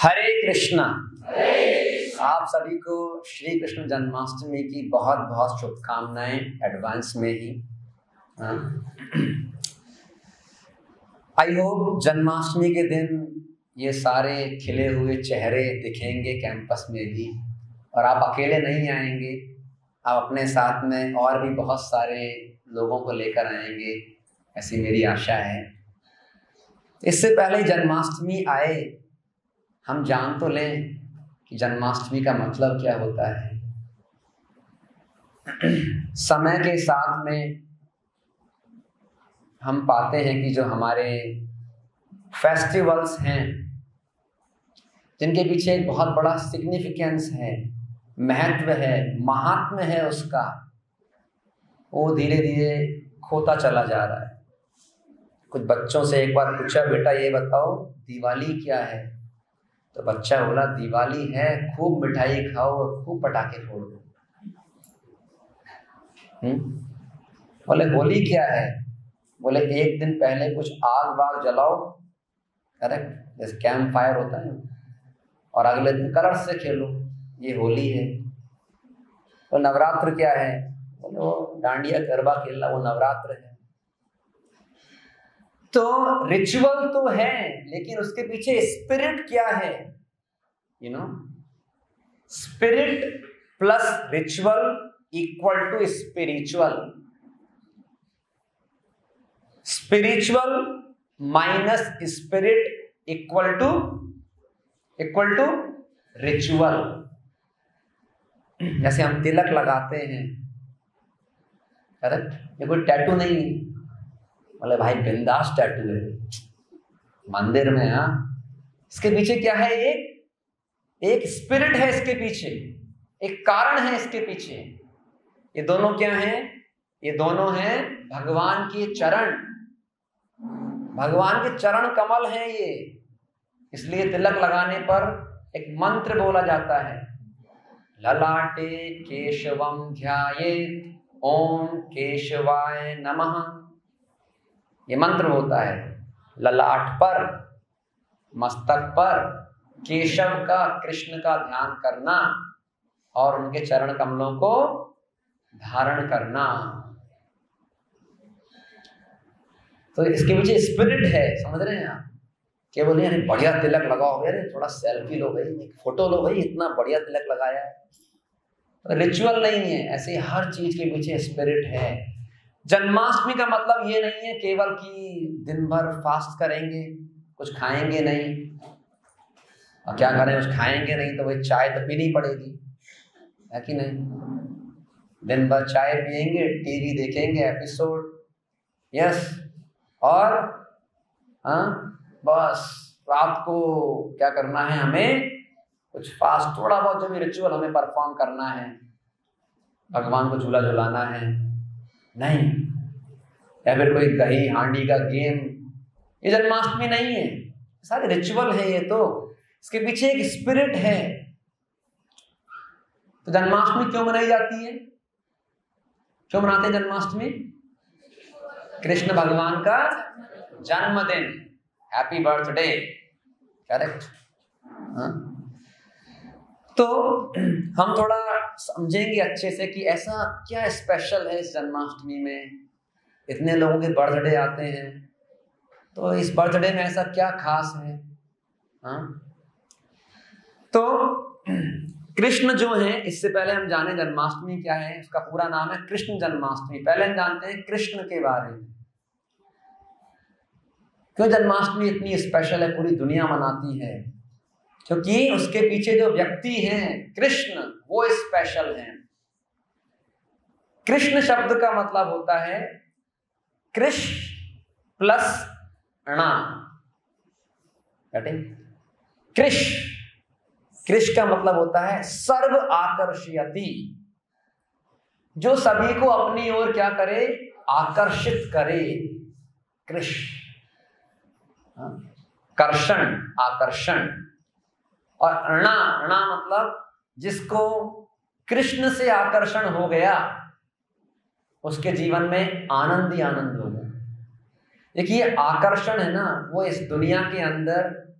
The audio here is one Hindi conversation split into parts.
हरे कृष्णा। आप सभी को श्री कृष्ण जन्माष्टमी की बहुत बहुत शुभकामनाएँ एडवांस में ही। आई होप जन्माष्टमी के दिन ये सारे खिले हुए चेहरे दिखेंगे कैंपस में भी, और आप अकेले नहीं आएँगे। आप अपने साथ में और भी बहुत सारे लोगों को लेकर आएँगे, ऐसी मेरी आशा है। इससे पहले जन्माष्टमी आए हम जान तो लें कि जन्माष्टमी का मतलब क्या होता है। समय के साथ में हम पाते हैं कि जो हमारे फेस्टिवल्स हैं, जिनके पीछे एक बहुत बड़ा सिग्निफिकेंस है, महत्व है महात्म है उसका, वो धीरे धीरे खोता चला जा रहा है। कुछ बच्चों से एक बार पूछा, बेटा ये बताओ, दिवाली क्या है? तो बच्चा बोला, दिवाली है, खूब मिठाई खाओ और खूब पटाखे फोड़ दो। हम्म? बोले, होली क्या है? बोले, एक दिन पहले कुछ आग वाग जलाओ। करेक्ट, जैसे कैंप फायर होता है। और अगले दिन कलर से खेलो, ये होली है। तो नवरात्र क्या है? बोले, वो डांडिया गरबा खेलना, वो नवरात्र है। तो रिचुअल तो है, लेकिन उसके पीछे स्पिरिट क्या है? You know spirit plus ritual equal to spiritual spiritual minus spirit equal to equal to ritual जैसे हम तिलक लगाते हैं करेक्ट ये कोई टैटू नहीं है। बोले, भाई, बिंदास टैटू है। मंदिर में हाँ। इसके पीछे क्या है एक? एक स्पिरिट है इसके पीछे। एक कारण है इसके पीछे। ये दोनों क्या हैं? ये दोनों हैं भगवान के चरण। भगवान के चरण कमल हैं ये। इसलिए तिलक लगाने पर एक मंत्र बोला जाता है। ललाटे केशवम ध्याये ओम केशवाय नमः। ये मंत्र होता है, ललाट पर, मस्तक पर, केशव का, कृष्ण का ध्यान करना और उनके चरण कमलों को धारण करना। तो इसके पीछे स्पिरिट है, समझ रहे हैं आप? क्या बोले, अरे, बढ़िया तिलक लगाओ अरे, थोड़ा सेल्फी लो भाई, एक फ़ोटो लो भाई, इतना बढ़िया तिलक लगाया है। रिचुअल नहीं है, ऐसे हर चीज़ के पीछे स्पिरिट है। जन्माष्टमी का मतलब ये नहीं है केवल कि दिन भर फास्ट करेंगे, कुछ खाएँगे नहीं। और क्या करें, कुछ खाएँगे नहीं तो भाई चाय तो पीनी पड़ेगी, है कि नहीं? दिन भर चाय पियेंगे टीवी देखेंगे एपिसोड यस और हाँ बस, रात को क्या करना है हमें? कुछ फास्ट थोड़ा बहुत जो भी रिचुअल हमें परफॉर्म करना है, भगवान को झूला झुलाना है। नहीं। या फिर कोई दही हांडी का गेम, ये जन्माष्टमी नहीं है। सारे रिचुअल है ये तो। इसके पीछे एक स्पिरिट है। तो जन्माष्टमी क्यों मनाई जाती है? क्यों मनाते हैं जन्माष्टमी? कृष्ण भगवान का जन्मदिन। हैप्पी बर्थडे करेक्ट तो हम थोड़ा समझेंगे अच्छे से कि ऐसा क्या स्पेशल है इस जन्माष्टमी में? इतने लोगों के बर्थडे आते हैं। तो इस बर्थडे में ऐसा क्या खास है? हाँ? तो कृष्ण जो है, इससे पहले हम जाने जन्माष्टमी क्या है, उसका पूरा नाम है कृष्ण जन्माष्टमी। पहले हम जानते हैं कृष्ण के बारे में। क्यों जन्माष्टमी इतनी स्पेशल है, पूरी दुनिया मनाती है? क्योंकि उसके पीछे जो व्यक्ति हैं, कृष्ण, वो स्पेशल हैं। कृष्ण शब्द का मतलब होता है कृष प्लस अणा कृष कृष का मतलब होता है सर्व आकर्षयति। जो सभी को अपनी ओर क्या करे? आकर्षित करे। कृष कर्षण, आकर्षण। और अणा अणा मतलब जिसको कृष्ण से आकर्षण हो गया, उसके जीवन में आनंद ही आनंद। देखिए आकर्षण है ना, वो इस दुनिया के अंदर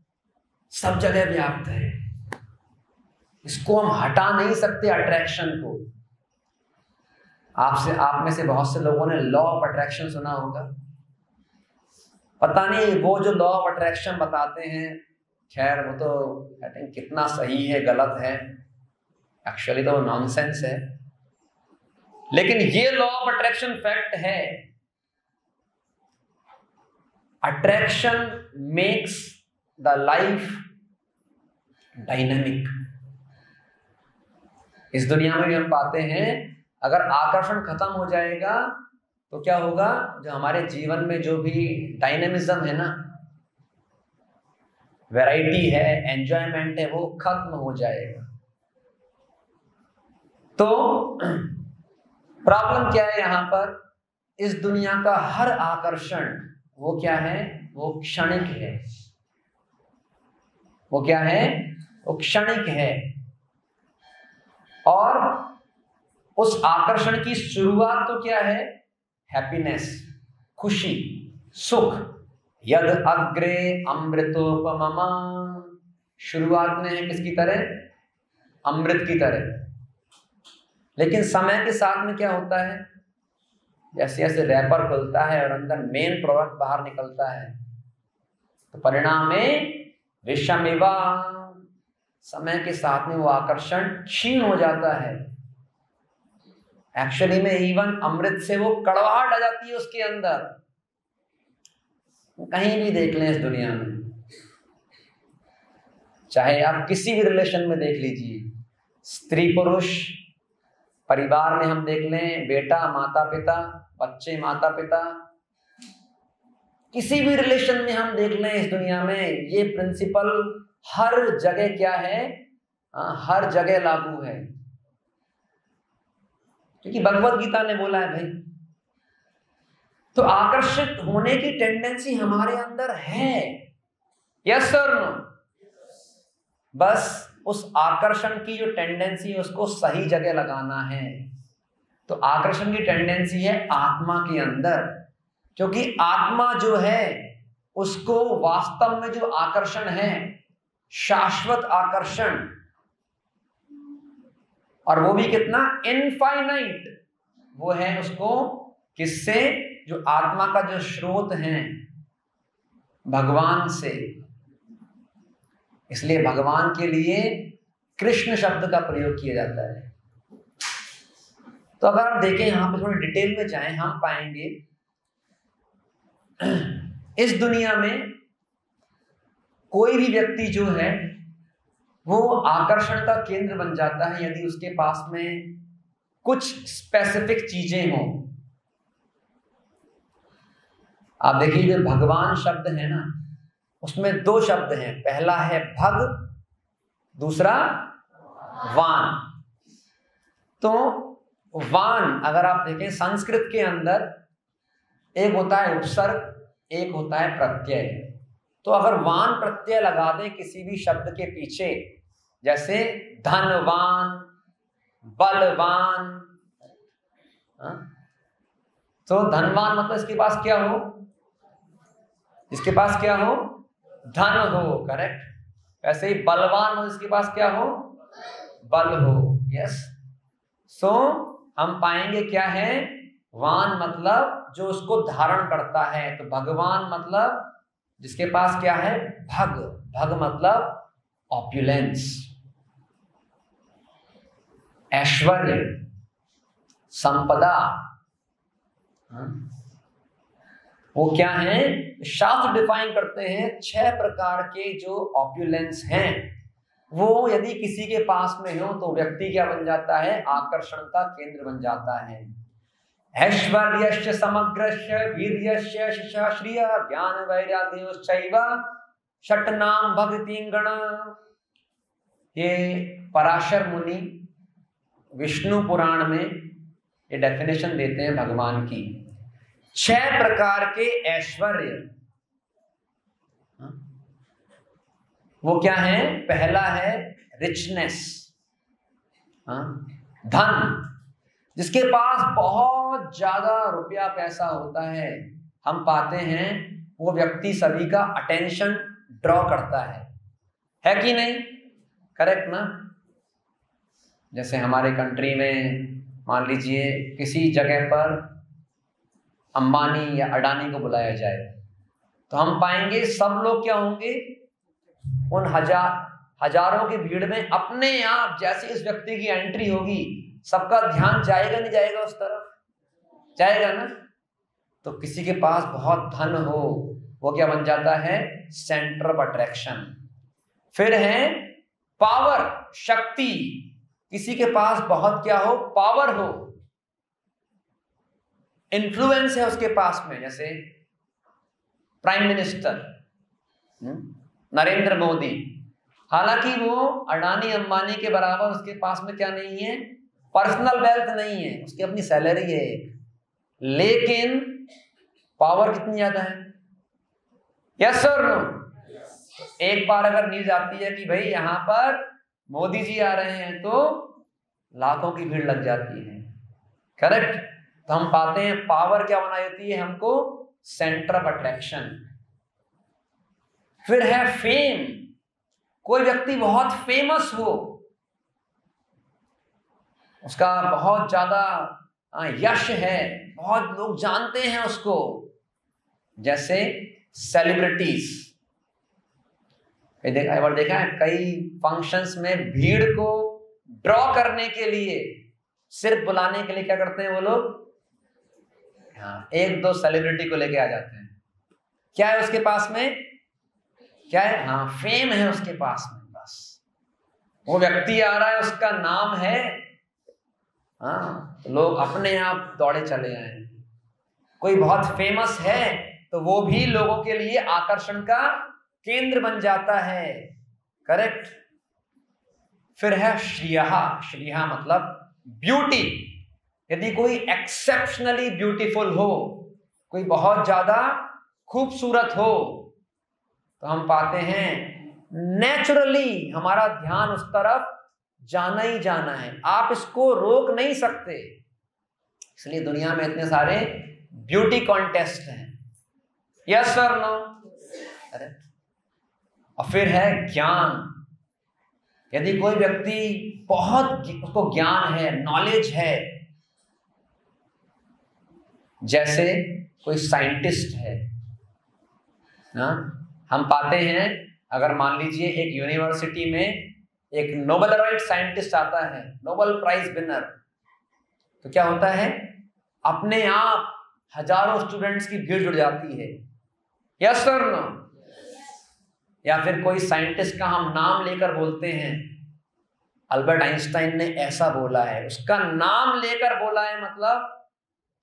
सब जगह व्याप्त है। इसको हम हटा नहीं सकते अट्रैक्शन को। आपसे, आप में से बहुत से लोगों ने लॉ ऑफ़ अट्रैक्शन सुना होगा। पता नहीं, वो जो लॉ ऑफ़ अट्रैक्शन बताते हैं, खैर, वो तो आई थिंक कितना सही है, गलत है। एक्चुअली तो वो नॉनसेंस है। लेकिन ये लॉ ऑफ़ अट्रैक्शन फैक्ट है। Attraction makes the life dynamic इस दुनिया में भी हम पाते हैं, अगर आकर्षण खत्म हो जाएगा तो क्या होगा? जो हमारे जीवन में जो भी डायनेमिज्म है ना वैरायटी है एंजॉयमेंट है, वो खत्म हो जाएगा। तो प्रॉब्लम क्या है यहाँ पर? इस दुनिया का हर आकर्षण वो क्या है? वो क्षणिक है। वो क्या है? वो क्षणिक है। और उस आकर्षण की शुरुआत तो क्या है? हैप्पीनेस खुशी, सुख। यद अग्रे अमृतोपम शुरुआत में है किसकी तरह? अमृत की तरह। लेकिन समय के साथ में क्या होता है? जैसे जैसे रैपर खुलता है और अंदर मेन प्रोडक्ट बाहर निकलता है तो परिणाम में विषमिवा, समय के साथ में वो आकर्षण क्षीण हो जाता है। एक्चुअली में इवन अमृत से वो कड़वाहट आ जाती है उसके अंदर। कहीं भी देख लें इस दुनिया में। चाहे आप किसी भी रिलेशन में देख लीजिए, स्त्री पुरुष परिवार में हम देख लें बेटा माता पिता बच्चे माता पिता किसी भी रिलेशन में हम देख लें इस दुनिया में ये प्रिंसिपल हर जगह क्या है? आ, हर जगह लागू है। क्योंकि भगवत गीता ने बोला है भाई। तो आकर्षित होने की टेंडेंसी हमारे अंदर है। यस सर नो बस उस आकर्षण की जो टेंडेंसी है, उसको सही जगह लगाना है। तो आकर्षण की टेंडेंसी है आत्मा के अंदर, क्योंकि आत्मा जो है, उसको वास्तव में जो आकर्षण है, शाश्वत आकर्षण, और वो भी कितना? इनफाइनाइट वो है उसको किससे? जो आत्मा का जो स्रोत है, भगवान से। इसलिए भगवान के लिए कृष्ण शब्द का प्रयोग किया जाता है। तो अगर आप देखें, यहाँ पर थोड़ी डिटेल में जाएँ, हम पाएँगे। इस दुनिया में कोई भी व्यक्ति जो है, वो आकर्षण का केंद्र बन जाता है यदि उसके पास में कुछ स्पेसिफिक चीज़ें हों। आप देखिए, जो भगवान शब्द है ना उसमें दो शब्द हैं। पहला है भग, दूसरा वान। तो वान, अगर आप देखें संस्कृत के अंदर, एक होता है उपसर्ग, एक होता है प्रत्यय। तो अगर वान प्रत्यय लगा दें किसी भी शब्द के पीछे, जैसे धनवान, बलवान तो धनवान मतलब इसके पास क्या हो? इसके पास क्या हो? धन हो करेक्ट वैसे ही बलवान हो, इसके पास क्या हो? बल हो यस सो हम पाएँगे क्या है? वान मतलब जो उसको धारण करता है। तो भगवान मतलब जिसके पास क्या है? भग। भग मतलब ऑप्युलेंस ऐश्वर्य। संपदा। हाँ? वो क्या है? शास्त्र डिफाइन करते हैं छह प्रकार के जो ऑप्यूलेंस हैं। वो यदि किसी के पास में हो तो व्यक्ति क्या बन जाता है? आकर्षण का केंद्र बन जाता है। ऐश्वर्य समग्र वीर शाश्रिय ज्ञान वैराग्य षट नाम भक्ति गण ये पराशर मुनि विष्णु पुराण में ये डेफिनेशन देते हैं भगवान की। छह प्रकार के ऐश्वर्य? वो क्या है पहला है रिचनेस हाँ? धन, जिसके पास बहुत ज़्यादा रुपया पैसा होता है हम पाते हैं, वो व्यक्ति सभी का अटेंशन ड्रॉ करता है है कि नहीं करेक्ट ना जैसे हमारे कंट्री में, मान लीजिए, किसी जगह पर अंबानी या अडानी को बुलाया जाए। तो हम पाएँगे सब लोग क्या होंगे? उन हज़ार हज़ारों की भीड़ में अपने आप जैसे इस व्यक्ति की एंट्री होगी। सबका ध्यान जाएगा नहीं जाएगा उस तरफ़? जाएगा ना? तो किसी के पास बहुत धन हो, वो क्या बन जाता है? सेंटर ऑफ़ अट्रैक्शन फिर है पावर शक्ति। किसी के पास बहुत क्या हो? पावर हो। इन्फ्लुएंस है उसके पास में जैसे prime minister hmm, Narendra Modi. हालाँकि वो अडानी अंबानी के बराबर उसके पास में क्या नहीं है? पर्सनल वेल्थ नहीं है उसकी अपनी सैलरी है लेकिन पावर कितनी ज़्यादा है? यस सर नो एक बार अगर न्यूज़ आती है कि भाई यहाँ पर मोदी जी आ रहे हैं तो लाखों की भीड़ लग जाती है। करेक्ट तो हम पाते हैं पावर क्या बनाई होती है हमको? सेंटर ऑफ़ अट्रैक्शन फिर है फेम कोई व्यक्ति बहुत फ़ेमस हो, उसका बहुत ज़्यादा यश है, बहुत लोग जानते हैं उसको, जैसे सेलिब्रिटीज देखा, एक बार देखा है, कई फ़ंक्शंस में भीड़ को ड्रॉ करने के लिए, सिर्फ़ बुलाने के लिए क्या करते हैं वो लोग? एक दो सेलिब्रिटी को लेके आ जाते हैं। क्या है उसके पास में? क्या है? हाँ। फेम है उसके पास में बस। वो व्यक्ति आ रहा है उसका नाम है। हाँ तो लोग अपने आप दौड़े चले आए कोई बहुत फ़ेमस है तो वो भी लोगों के लिए आकर्षण का केंद्र बन जाता है। करेक्ट फिर है श्रिया श्रिया मतलब ब्यूटी यदि कोई एक्सेप्शनली ब्यूटीफुल हो, कोई बहुत ज़्यादा खूबसूरत हो तो हम पाते हैं नेचुरली हमारा ध्यान उस तरफ़ जाना ही जाना है। आप इसको रोक नहीं सकते। इसलिए दुनिया में इतने सारे ब्यूटी कॉन्टेस्ट हैं। यस सर नो अरे, और फिर है ज्ञान। यदि कोई व्यक्ति बहुत, उसको ज्ञान है नॉलेज है जैसे कोई साइंटिस्ट है, ना? हम पाते हैं, अगर मान लीजिए एक यूनिवर्सिटी में एक नोबल राइट साइंटिस्ट आता है नोबल प्राइज विनर तो क्या होता है? अपने आप हज़ारों स्टूडेंट्स की भीड़ जुड़ जाती है। यस सर नो या फिर कोई साइंटिस्ट का हम नाम लेकर बोलते हैं अल्बर्ट आइंस्टाइन ने ऐसा बोला है, उसका नाम लेकर बोला है मतलब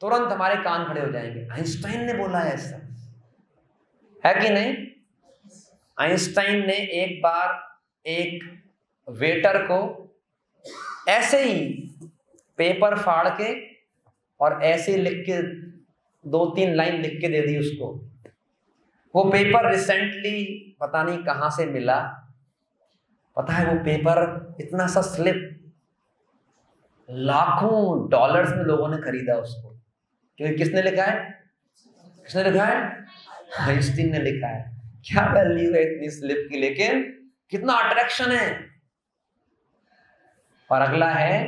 तुरंत हमारे कान खड़े हो जाएँगे। आइंस्टाइन ने बोला है ऐसा। है कि नहीं? आइंस्टाइन ने एक बार एक वेटर को ऐसे ही पेपर फाड़ के और ऐसे लिख के, दो तीन लाइन लिख के दे दी उसको। वो पेपर रिसेंटली पता नहीं कहाँ से मिला। पता है वो पेपर इतना सा स्लिप लाखों डॉलर्स में लोगों ने खरीदा उसको। क्योंकि किसने लिखा है? किसने लिखा है? आइंस्टीन ने लिखा है। क्या वैल्यू है इतनी स्लिप की? लेकिन कितना अट्रैक्शन है? और अगला है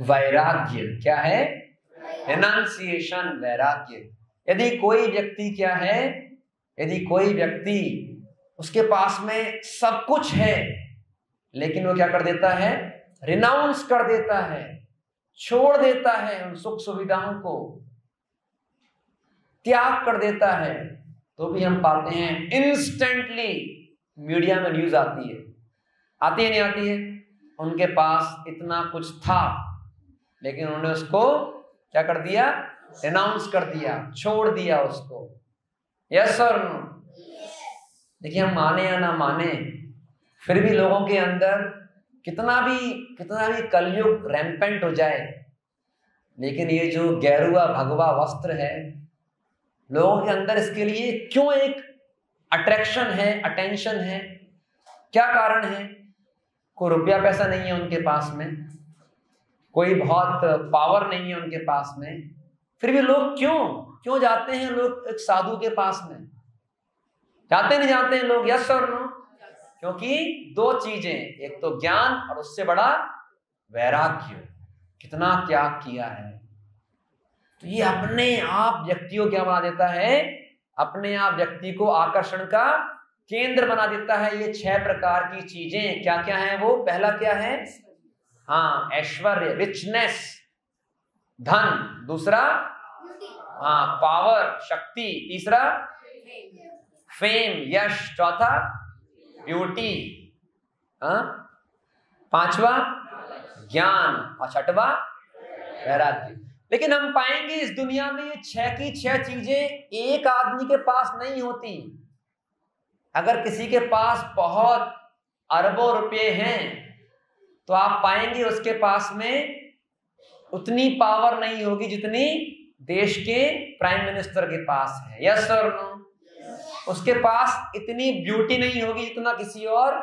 वैराग्य। क्या है? एनाउंसिएशन वैराग्य। यदि कोई व्यक्ति क्या है? यदि कोई व्यक्ति उसके पास में सब कुछ है, लेकिन वो क्या कर देता है? रिनाउंस कर देता है। छोड़ देता है उन सुख सुविधाओं को, त्याग कर देता है तो भी हम पाते हैं इंस्टेंटली मीडिया में न्यूज़ आती है। आती है, नहीं आती है? उनके पास इतना कुछ था, लेकिन उन्होंने उसको क्या कर दिया? अनाउंस कर दिया, छोड़ दिया उसको। यस और नो देखिए, हम माने या ना माने, फिर भी लोगों के अंदर कितना भी कितना भी कलयुग रैम्पेंट हो जाए, लेकिन ये जो गैरुआ भगवा वस्त्र है, लोगों के अंदर इसके लिए क्यों एक अट्रैक्शन है अटेंशन है? क्या कारण है? कोई रुपया पैसा नहीं है उनके पास में, कोई बहुत पावर नहीं है उनके पास में, फिर भी लोग क्यों? क्यों जाते हैं लोग एक साधु के पास में? जाते नहीं जाते हैं लोग? यस और नो क्योंकि दो चीज़ें एक तो ज्ञान और उससे बड़ा वैराग्य। कितना त्याग किया है। तो ये अपने आप व्यक्ति को क्या बना देता है? अपने आप व्यक्ति को आकर्षण का केंद्र बना देता है ये छह प्रकार की चीज़ें। क्या क्या है वो? पहला क्या है? हाँ ऐश्वर्य रिचनेस धन। दूसरा? हाँ पावर शक्ति। तीसरा? फेम यश। चौथा? ब्यूटी हाँ? पांचवा? ज्ञान। और छठवा? वैराग्य। लेकिन हम पाएँगे इस दुनिया में ये छह की छह चीज़ें एक आदमी के पास नहीं होती। अगर किसी के पास बहुत अरबों रुपए हैं तो आप पाएँगे उसके पास में उतनी पावर नहीं होगी जितनी देश के प्राइम मिनिस्टर के पास है। यस और नो उसके पास इतनी ब्यूटी नहीं होगी जितना किसी और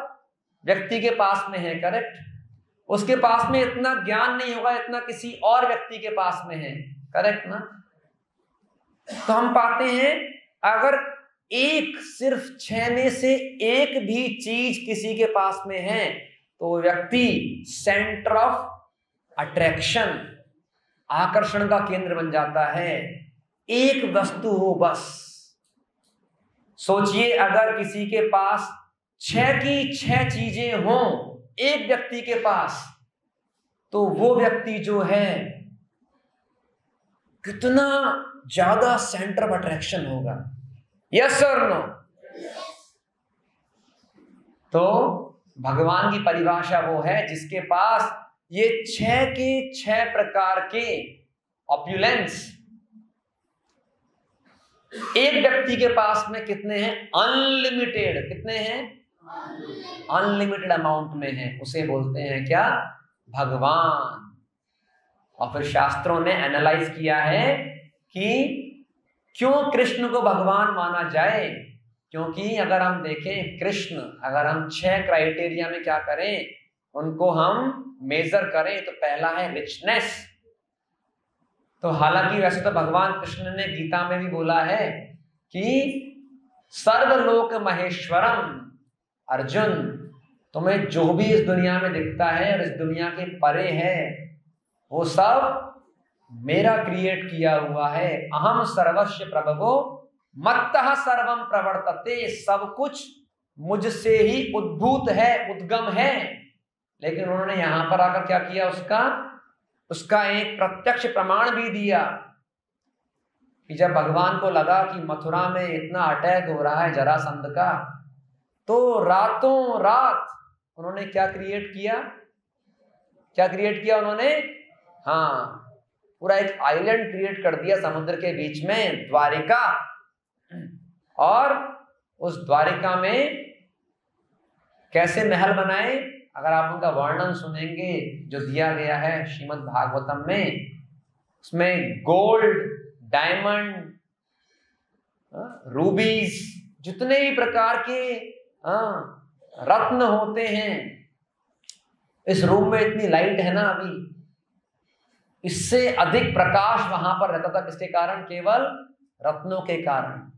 व्यक्ति के पास में है करेक्ट उसके पास में इतना ज्ञान नहीं होगा इतना किसी और व्यक्ति के पास में है करेक्ट ना? तो हम पाते हैं, अगर एक सिर्फ़ छह में से एक भी चीज़ किसी के पास में है तो व्यक्ति सेंटर ऑफ़ अट्रैक्शन आकर्षण का केंद्र बन जाता है। एक वस्तु हो बस। सोचिए, अगर किसी के पास छह की छह चीज़ें हों एक व्यक्ति के पास तो वो व्यक्ति जो है, कितना ज़्यादा सेंटर ऑफ़ अट्रैक्शन होगा। यस और नो तो भगवान की परिभाषा वो है जिसके पास ये छह के छह प्रकार के ऑप्यूलेंस एक व्यक्ति के पास में कितने हैं? अनलिमिटेड कितने हैं? अनलिमिटेड अमाउंट में है। उसे बोलते हैं क्या? भगवान। और फिर शास्त्रों ने एनालाइज किया है कि क्यों कृष्ण को भगवान माना जाए? क्योंकि अगर हम देखें कृष्ण, अगर हम छह क्राइटेरिया में क्या करें, उनको हम मेजर करें तो पहला है रिचनेस तो हालाँकि वैसे तो भगवान कृष्ण ने गीता में भी बोला है कि सर्वलोक महेश्वरम, अर्जुन, तुम्हें जो भी इस दुनिया में दिखता है और इस दुनिया के परे है, वो सब मेरा क्रिएट किया हुआ है। अहम सर्वस्व प्रभवो, मत्त सर्वम प्रवर्तते, सब कुछ मुझसे ही उद्भूत है, उद्गम है। लेकिन उन्होंने यहाँ पर आकर क्या किया उसका? उसका एक प्रत्यक्ष प्रमाण भी दिया कि जब भगवान को लगा कि मथुरा में इतना अटैक हो रहा है जरासंध का तो रातों रात उन्होंने क्या क्रिएट किया? क्या क्रिएट किया उन्होंने? हाँ पूरा एक आइलैंड क्रिएट कर दिया समुद्र के बीच में, द्वारिका। और उस द्वारिका में कैसे महल बनाए? अगर आप उनका वर्णन सुनेंगे जो दिया गया है श्रीमद भागवतम में, उसमें गोल्ड डायमंड रूबीज जितने भी प्रकार के हाँ रत्न होते हैं, इस रूम में इतनी लाइट है ना अभी, इससे अधिक प्रकाश वहाँ पर रहता था किसके कारण? केवल रत्नों के कारण।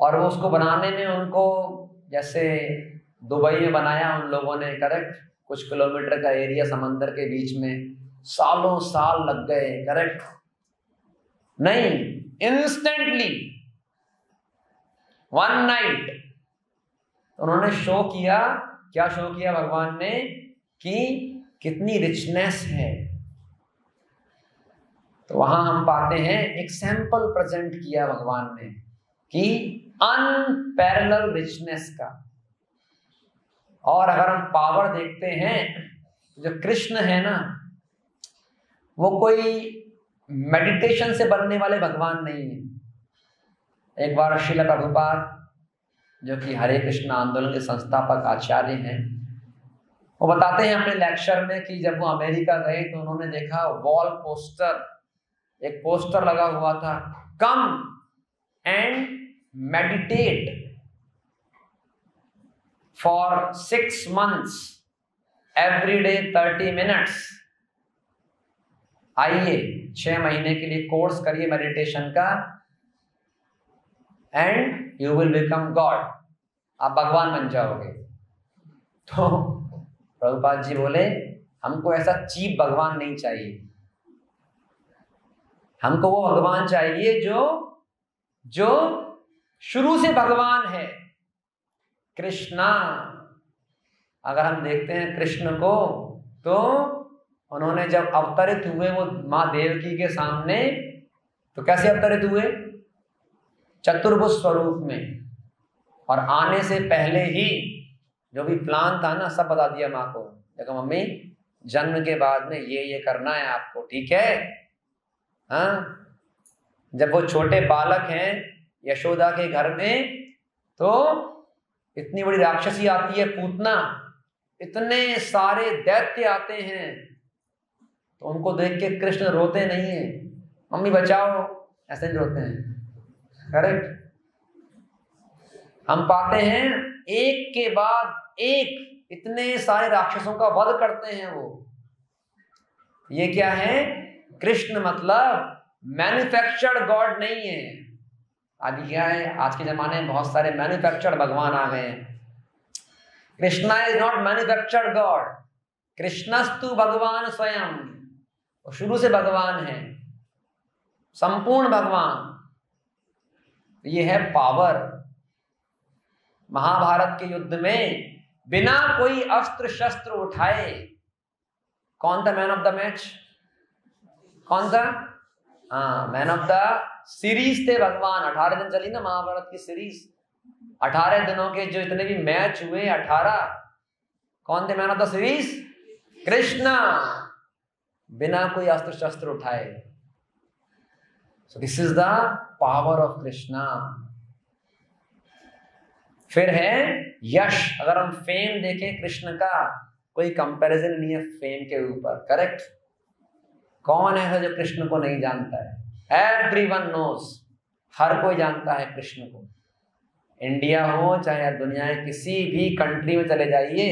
और वो उसको बनाने में उनको, जैसे दुबई में बनाया, उन लोगों ने करेक्ट कुछ किलोमीटर का एरिया समंदर के बीच में सालों साल लग गए करेक्ट नहीं इंस्टेंटली वन नाइट उन्होंने शो किया। क्या शो किया भगवान ने? कि कितनी रिचनेस है। तो वहाँ हम पाते हैं, एक सैंपल प्रेजेंट किया भगवान ने, कि अनपैरेलल रिचनेस का। और अगर हम पावर देखते हैं तो जो कृष्ण है ना, वो कोई मेडिटेशन से बनने वाले भगवान नहीं है। एक बार शिला प्रभुपाद जो कि हरे कृष्ण आंदोलन के संस्थापक आचार्य हैं, वो बताते हैं अपने लेक्चर में कि जब वो अमेरिका गए तो उन्होंने देखा वॉल पोस्टर एक पोस्टर लगा हुआ था come and meditate for six months every day thirty minutes आइए, छह महीने के लिए कोर्स करिए मेडिटेशन का and you will become God आप भगवान बन जाओगे। तो प्रभुपाद जी बोले, हमको ऐसा चीप भगवान नहीं चाहिए। हमको वो भगवान चाहिए जो जो शुरू से भगवान है। कृष्णा। अगर हम देखते हैं कृष्ण को तो उन्होंने जब अवतरित हुए वो माँ देवकी के सामने तो कैसे अवतरित हुए? चतुर्भुज स्वरूप में। और आने से पहले ही जो भी प्लान था ना, सब बता दिया माँ को। देखो मम्मी, जन्म के बाद में ये ये करना है आपको, ठीक है? हाँ? जब वो छोटे बालक हैं यशोदा के घर में तो इतनी बड़ी राक्षसी आती है पूतना। इतने सारे दैत्य आते हैं। तो उनको देख के कृष्ण रोते नहीं है। मम्मी, बचाओ। ऐसे नहीं रोते हैं। करेक्ट। हम पाते हैं, एक के बाद एक इतने सारे राक्षसों का वध करते हैं वो। ये क्या है? कृष्ण मतलब मैन्युफैक्चर्ड गॉड नहीं है। आज क्या है? आज के जमाने में बहुत सारे मैन्युफैक्चर्ड भगवान आ गए हैं। Krishna is not manufactured God कृष्णस्तु भगवान स्वयं। शुरू से भगवान है। संपूर्ण भगवान। ये है पावर महाभारत के युद्ध में बिना कोई अस्त्र शस्त्र उठाए, कौन था मैन ऑफ़ द मैच कौन था? हाँ मैन ऑफ़ द सीरीज़ थे भगवान। अठारह दिन चली ना महाभारत की सीरीज़ अठारह दिनों के जो इतने भी मैच हुए, अठारह। कौन थे man of the series Krishna. बिना कोई अस्त्र शस्त्र उठाए। So this is the power of Krishna. फिर है यश। अगर हम फेम देखें कृष्ण का, कोई कंपैरिजन नहीं है फेम के ऊपर। करेक्ट कौन है जो कृष्ण को नहीं जानता है? एवरी वन नोस हर कोई जानता है कृष्ण को। इंडिया हो, चाहे दुनिया के किसी भी कंट्री में चले जाइए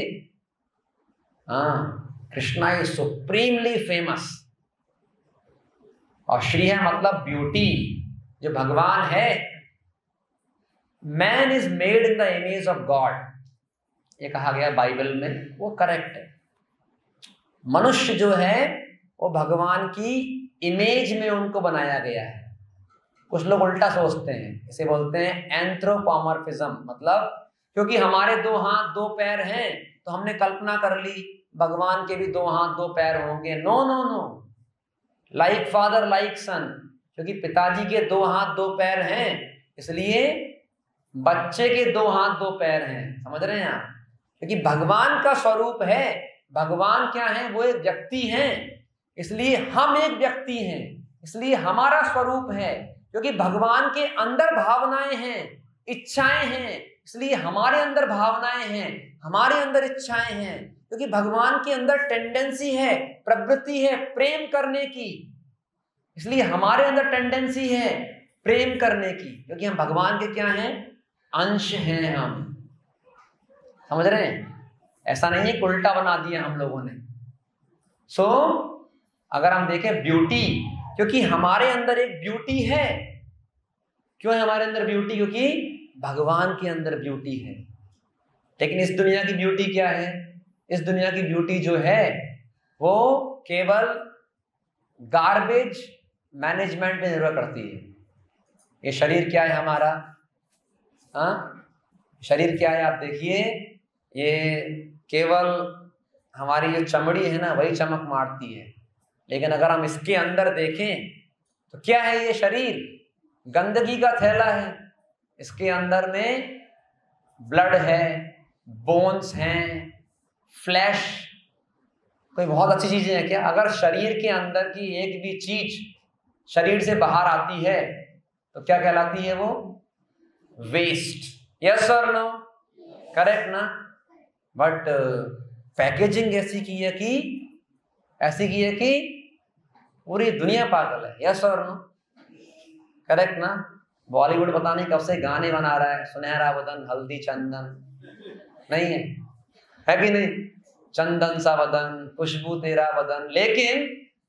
हाँ कृष्णा इज़ सुप्रीमली फ़ेमस और श्री है मतलब ब्यूटी जो भगवान है। Man is made in the image of God ये कहा गया बाइबल में, वो करेक्ट है। मनुष्य जो है वो भगवान की इमेज में उनको बनाया गया है। कुछ लोग उल्टा सोचते हैं, इसे बोलते हैं एंथ्रोपोमर्फिज्म मतलब क्योंकि हमारे दो हाथ दो पैर हैं तो हमने कल्पना कर ली, भगवान के भी दो हाथ दो पैर होंगे। No no no like father like son क्योंकि पिताजी के दो हाथ दो पैर हैं, इसलिए बच्चे के दो हाथ दो पैर हैं। समझ रहे हैं आप? क्योंकि भगवान का स्वरूप है, भगवान क्या है? वो एक व्यक्ति है। इसलिए हम एक व्यक्ति हैं इसलिए हमारा स्वरूप है क्योंकि भगवान के अंदर भावनाएँ हैं इच्छाएँ हैं इसलिए हमारे अंदर भावनाएँ हैं हमारे अंदर इच्छाएँ हैं क्योंकि भगवान के अंदर टेंडेंसी है प्रवृत्ति है प्रेम करने की। इसलिए हमारे अंदर टेंडेंसी है प्रेम करने की क्योंकि हम भगवान के क्या हैं? अंश हैं हम। समझ रहे हैं? ऐसा नहीं है उल्टा बना दिया हम लोगों ने। सो so, अगर हम देखें ब्यूटी क्योंकि हमारे अंदर एक ब्यूटी है। क्यों है हमारे अंदर ब्यूटी क्योंकि भगवान के अंदर ब्यूटी है। लेकिन इस दुनिया की ब्यूटी क्या है? इस दुनिया की ब्यूटी जो है, वो केवल गार्बेज मैनेजमेंट पे निर्भर करती है। ये शरीर क्या है हमारा? हाँ? शरीर क्या है आप देखिए, ये केवल हमारी जो चमड़ी है ना, वही चमक मारती है। लेकिन अगर हम इसके अंदर देखें तो क्या है ये शरीर? गंदगी का थैला है। इसके अंदर में ब्लड है बोन्स हैं फ्लैश कोई बहुत अच्छी चीज़ें हैं क्या? अगर शरीर के अंदर की एक भी चीज़ शरीर से बाहर आती है तो क्या कहलाती है वो? वेस्ट यस और नो करेक्ट ना? बट पैकेजिंग ऐसी की है कि, ऐसी की है कि पूरी दुनिया पागल है। यस और नो करेक्ट ना? बॉलीवुड पता नहीं कब से गाने बना रहा है। सुनहरा वदन हल्दी चंदन। नहीं है। है कि नहीं। चंदन सा वदन खुशबू तेरा वदन लेकिन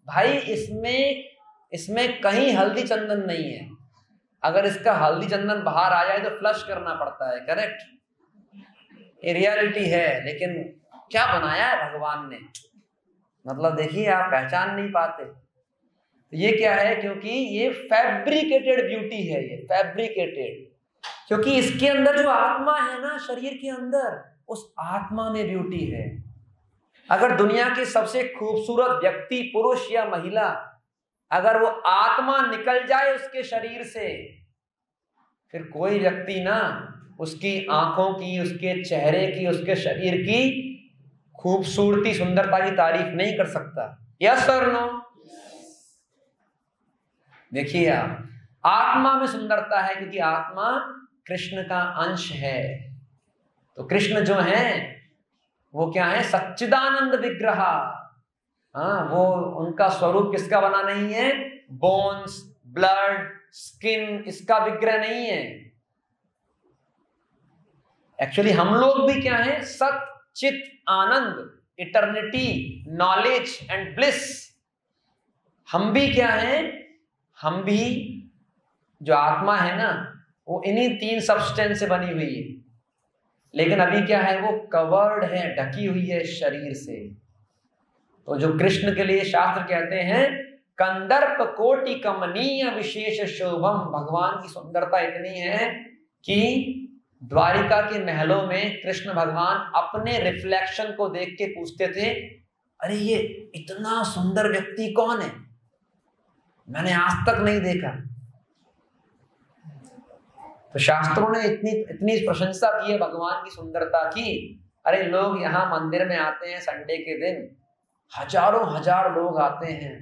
भाई इसमें इसमें कहीं हल्दी चंदन नहीं है। अगर इसका हल्दी चंदन बाहर आ जाए तो फ्लश करना पड़ता है। करेक्ट ये रियलिटी है। लेकिन क्या बनाया है भगवान ने? मतलब देखिए आप पहचान नहीं पाते। ये क्या है? क्योंकि ये फैब्रिकेटेड ब्यूटी है ये फैब्रिकेटेड क्योंकि इसके अंदर जो आत्मा है ना, शरीर के अंदर, उस आत्मा में ब्यूटी है। अगर दुनिया के सबसे खूबसूरत व्यक्ति, पुरुष या महिला, अगर वो आत्मा निकल जाए उसके शरीर से, फिर कोई व्यक्ति ना, उसकी आँखों की, उसके चेहरे की, उसके शरीर की खूबसूरती, सुंदरता की तारीफ़ नहीं कर सकता। यस और नो देखिए आप, आत्मा में सुंदरता है क्योंकि आत्मा कृष्ण का अंश है। तो कृष्ण जो है, वो क्या है? सच्चिदानंद विग्रह। हाँ वो उनका स्वरूप किसका बना नहीं है? बोन्स, ब्लड, स्किन, इसका विग्रह नहीं है। एक्चुअली हम लोग भी क्या है? सत चित आनंद इटर्निटी, नॉलेज एंड ब्लिस। हम भी क्या है? हम भी जो आत्मा है ना, वो इन्हीं तीन सब्सटेंस से बनी हुई है। लेकिन अभी क्या है, वो कवर्ड है, ढकी हुई है शरीर से। तो जो कृष्ण के लिए शास्त्र कहते हैं, कंदर्प कोटि कमनीय विशेष शोभम। भगवान की सुंदरता इतनी है कि द्वारिका के महलों में कृष्ण भगवान अपने रिफ्लेक्शन को देख के पूछते थे, अरे ये इतना सुंदर व्यक्ति कौन है? मैंने आज तक नहीं देखा। तो शास्त्रों ने इतनी इतनी प्रशंसा की है भगवान की सुंदरता की। अरे लोग यहाँ मंदिर में आते हैं संडे के दिन। हज़ारों, हज़ार लोग आते हैं।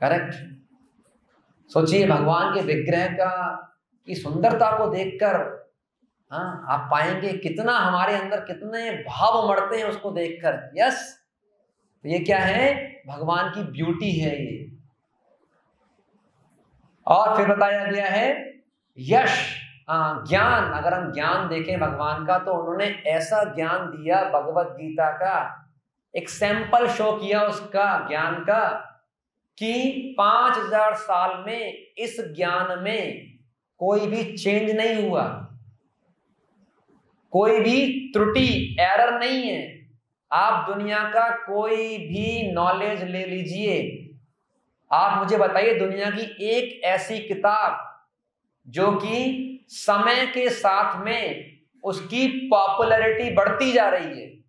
करेक्ट। सोचिए भगवान के विग्रह का, की सुंदरता को देखकर हाँ आप पाएँगे कितना हमारे अंदर कितने भाव मरते हैं उसको देखकर। यस। तो ये क्या है? भगवान की ब्यूटी है ये। और फिर बताया गया है, यश ज्ञान। अगर हम ज्ञान देखें भगवान का तो उन्होंने ऐसा ज्ञान दिया, भगवत गीता का। एक सैंपल शो किया उसका, ज्ञान का, कि पाँच हज़ार साल में इस ज्ञान में कोई भी चेंज नहीं हुआ। कोई भी त्रुटि, एरर नहीं है। आप दुनिया का कोई भी नॉलेज ले लीजिए आप मुझे बताइए दुनिया की एक ऐसी किताब जो कि समय के साथ में उसकी पॉपुलैरिटी बढ़ती जा रही है।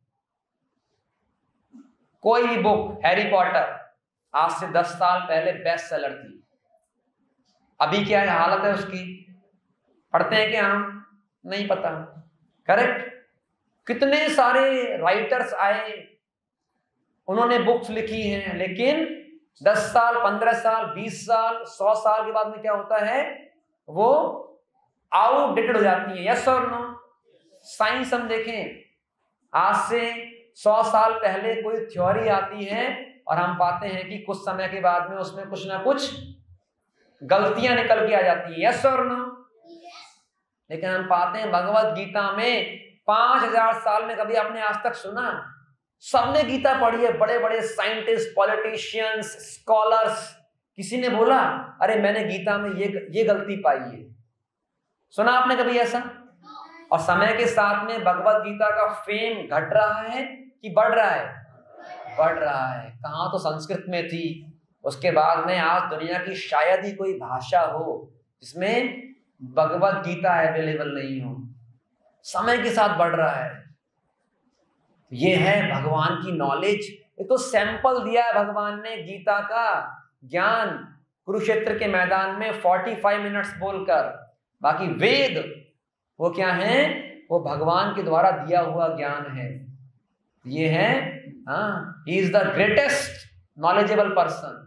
कोई भी बुक हैरी पॉटर आज से दस साल पहले बेस्ट सेलर थी। अभी क्या है, हालत है उसकी? पढ़ते हैं क्या हम? नहीं पता। करेक्ट कितने सारे राइटर्स आए, उन्होंने बुक्स लिखी हैं, लेकिन दस साल, पंद्रह साल, बीस साल, सौ साल के बाद में क्या होता है? वो आउटडेटेड हो जाती है। यस और नो साइंस हम देखें। आज से सौ साल पहले कोई थ्योरी आती है और हम पाते हैं कि कुछ समय के बाद में उसमें कुछ ना कुछ गलतियाँ निकल के आ जाती है। यस और नो लेकिन हम पाते हैं, भगवत गीता में पाँच हज़ार साल में कभी आपने आज तक सुना? सबने गीता पढ़ी है बड़े बड़े साइंटिस्ट, पॉलिटिशियंस, स्कॉलर्स। किसी ने बोला, अरे, मैंने गीता में ये ये गलती पाई है। सुना आपने कभी ऐसा? और समय के साथ में भगवत गीता का फेम घट रहा है कि बढ़ रहा है? बढ़ रहा है। कहाँ तो संस्कृत में थी। उसके बाद में आज दुनिया की शायद ही कोई भाषा हो, जिसमें भगवत गीता अवेलेबल नहीं हो। समय के साथ बढ़ रहा है। ये है भगवान की नॉलेज ये तो सैंपल दिया है भगवान ने गीता का ज्ञान कुरुक्षेत्र के मैदान में 45 मिनट्स बोलकर। बाकी वेद, वो क्या है? वो भगवान के द्वारा दिया हुआ ज्ञान है। ये है, he is the greatest knowledgeable person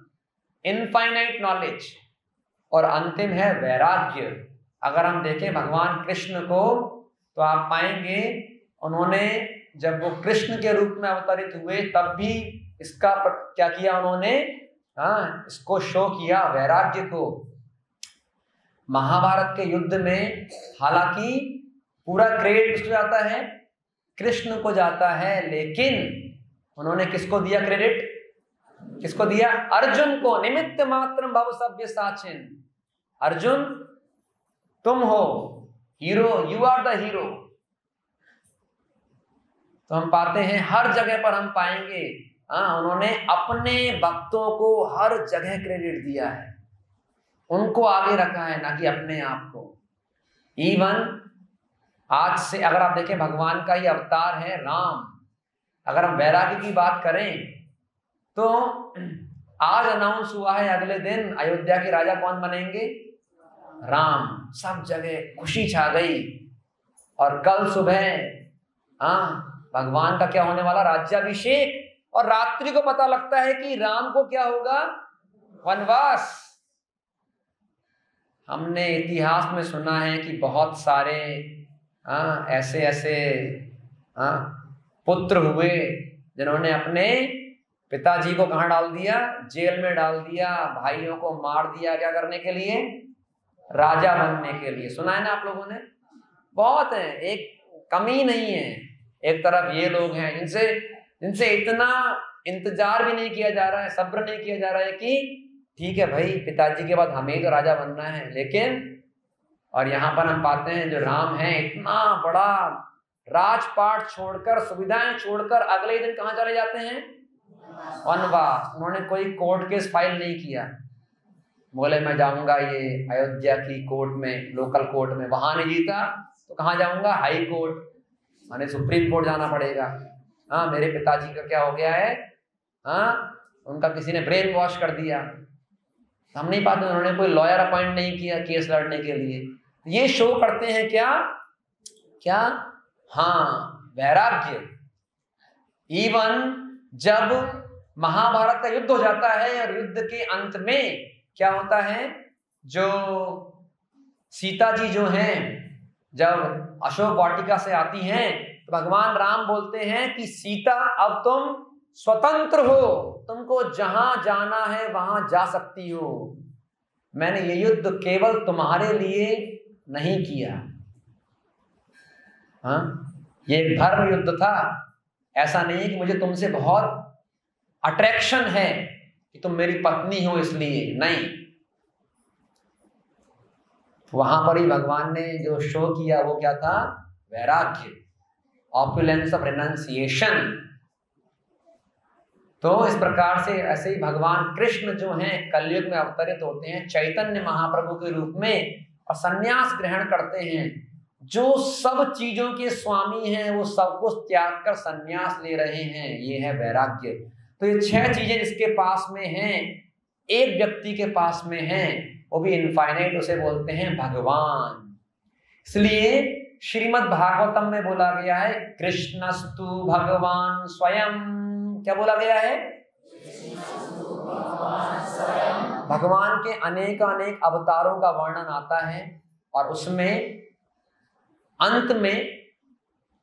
infinite knowledge और अंतिम है वैराग्य। अगर हम देखें भगवान कृष्ण को तो आप पाएँगे उन्होंने जब वो कृष्ण के रूप में अवतरित हुए, तब भी इसका क्या किया उन्होंने? हाँ इसको शो किया वैराग्य को। महाभारत के युद्ध में, हालाँकि पूरा क्रेडिट किसको जाता है? कृष्ण को जाता है, लेकिन उन्होंने किसको दिया क्रेडिट किसको दिया? अर्जुन को, निमित्त मात्र भव सभ्य साचिन। अर्जुन, तुम हो hero you are the hero तो हम पाते हैं हर जगह पर हम पाएँगे हाँ उन्होंने अपने भक्तों को हर जगह क्रेडिट दिया है। उनको आगे रखा है, ना कि अपने आप को। इवन आज से अगर आप देखें, भगवान का ही अवतार है राम। अगर हम वैराग्य की बात करें तो आज अनाउंस हुआ है, अगले दिन अयोध्या के राजा कौन बनेंगे? राम। सब जगह खुशी छा गई। और कल सुबह हाँ भगवान का क्या होने वाला? राज्याभिषेक। और रात्रि को पता लगता है कि राम को क्या होगा? वनवास। हमने इतिहास में सुना है कि बहुत सारे आ, ऐसे ऐसे आ, पुत्र हुए जिन्होंने अपने पिताजी को कहा डाल दिया? जेल में डाल दिया भाइयों को मार दिया क्या करने के लिए? राजा बनने के लिए। सुना है ना आप लोगों ने? बहुत है। एक कमी नहीं है। एक तरफ़ ये लोग हैं, इनसे इनसे इतना इंतज़ार भी नहीं किया जा रहा है, सब्र नहीं किया जा रहा है कि ठीक है भाई, पिताजी के बाद हमें तो राजा बनना है, लेकिन, और यहाँ पर हम पाते हैं जो राम है, इतना बड़ा राजपाट छोड़कर, सुविधाएँ छोड़कर अगले दिन कहा चले जाते हैं? वनवास। उन्होंने कोई कोर्ट केस फ़ाइल नहीं किया। बोले, मैं जाऊँगा ये अयोध्या की कोर्ट में, लोकल कोर्ट में, वहाँ नहीं जीता तो कहाँ जाऊँगा? High court. माने सुप्रीम कोर्ट जाना पड़ेगा। हाँ मेरे पिताजी का क्या हो गया है? हाँ उनका किसी ने ब्रेन वॉश कर दिया। हम नहीं पाते, उन्होंने कोई लॉयर अपॉइंट नहीं किया केस लड़ने के लिए। ये शो करते हैं क्या? क्या? हाँ वैराग्य। इवन जब महाभारत का युद्ध हो जाता है और युद्ध के अंत में, क्या होता है? जो सीता जी जो हैं जब अशोक वाटिका से आती हैं तो भगवान राम बोलते हैं कि, सीता, अब तुम स्वतंत्र हो। तुमको जहाँ जाना है, वहाँ जा सकती हो। मैंने ये युद्ध केवल तुम्हारे लिए नहीं किया। हाँ? ये धर्म युद्ध था। ऐसा नहीं कि मुझे तुमसे बहुत अट्रैक्शन है कि तुम मेरी पत्नी हो इसलिए। नहीं। वहाँ पर ही भगवान ने जो शो किया वो क्या था? वैराग्य। ऑपुलेंस ऑफ़ रिनाउंसिएशन तो इस प्रकार से ऐसे ही भगवान कृष्ण जो हैं कलयुग में अवतरित होते हैं चैतन्य महाप्रभु के रूप में और संन्यास ग्रहण करते हैं। जो सब चीज़ों के स्वामी हैं वो सब कुछ त्याग कर संन्यास ले रहे हैं। ये है वैराग्य। तो ये छह चीज़ें इसके पास में हैं एक व्यक्ति के पास में हैं। वो भी इनफाइनाइट उसे बोलते हैं भगवान। इसलिए श्रीमद भागवतम में बोला गया है, कृष्णस्तु भगवान स्वयं। क्या बोला गया है? भगवान के अनेक अनेक अवतारों का वर्णन आता है और उसमें अंत में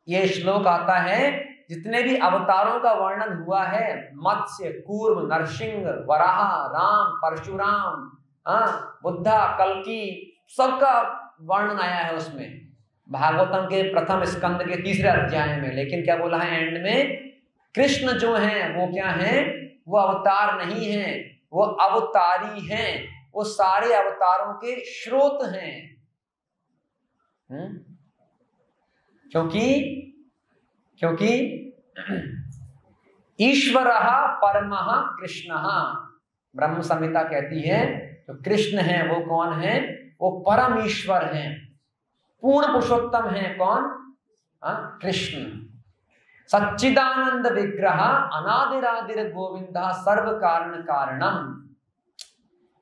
यह श्लोक आता है, जितने भी अवतारों का वर्णन हुआ है, मत्स्य, कूर्म, नरसिंह, वराह, राम, परशुराम हाँ बुद्धा कलकी सबका वर्णन आया है उसमें। भागवतम के प्रथम स्कंद के तीसरे अध्याय में। लेकिन क्या बोला है एंड में? कृष्ण जो है, वो क्या है? वो अवतार नहीं है, वो अवतारी हैं। वो सारे अवतारों के स्रोत हैं। हम्म? क्योंकि क्योंकि ईश्वर परम कृष्ण। ब्रह्म संहिता कहती है तो कृष्ण है वो कौन है? वो परम ईश्वर है। पूर्ण पुरुषोत्तम है कौन? हाँ, कृष्ण। सच्चिदानंद विग्रह अनादिरादिर गोविंद सर्व कारण कारणम।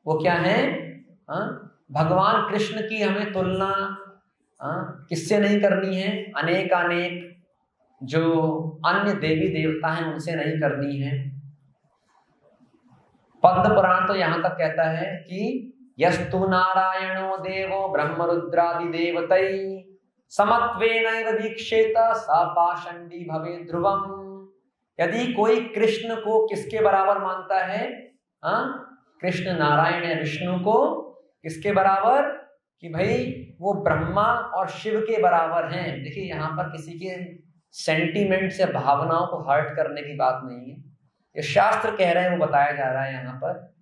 वो क्या है? आ? हाँ, भगवान कृष्ण की हमें तुलना हाँ, किससे नहीं करनी है? अनेक अनेक जो अन्य देवी देवता हैं उनसे नहीं करनी है। पद्म पुराण तो यहाँ तक कहता है कि यस्तु नारायणो देवो ब्रह्म रुद्रादि देवतई समत्वेन दीक्षेत सपाषंडी भवे ध्रुवम। यदि कोई कृष्ण को किसके बराबर मानता है? हा? कृष्ण नारायण या विष्णु को किसके बराबर? कि भाई, वो ब्रह्मा और शिव के बराबर हैं। देखिए, यहाँ पर किसी के सेंटीमेंट से भावनाओं को हर्ट करने की बात नहीं है। ये शास्त्र कह रहे हैं, वो बताया जा रहा है यहाँ पर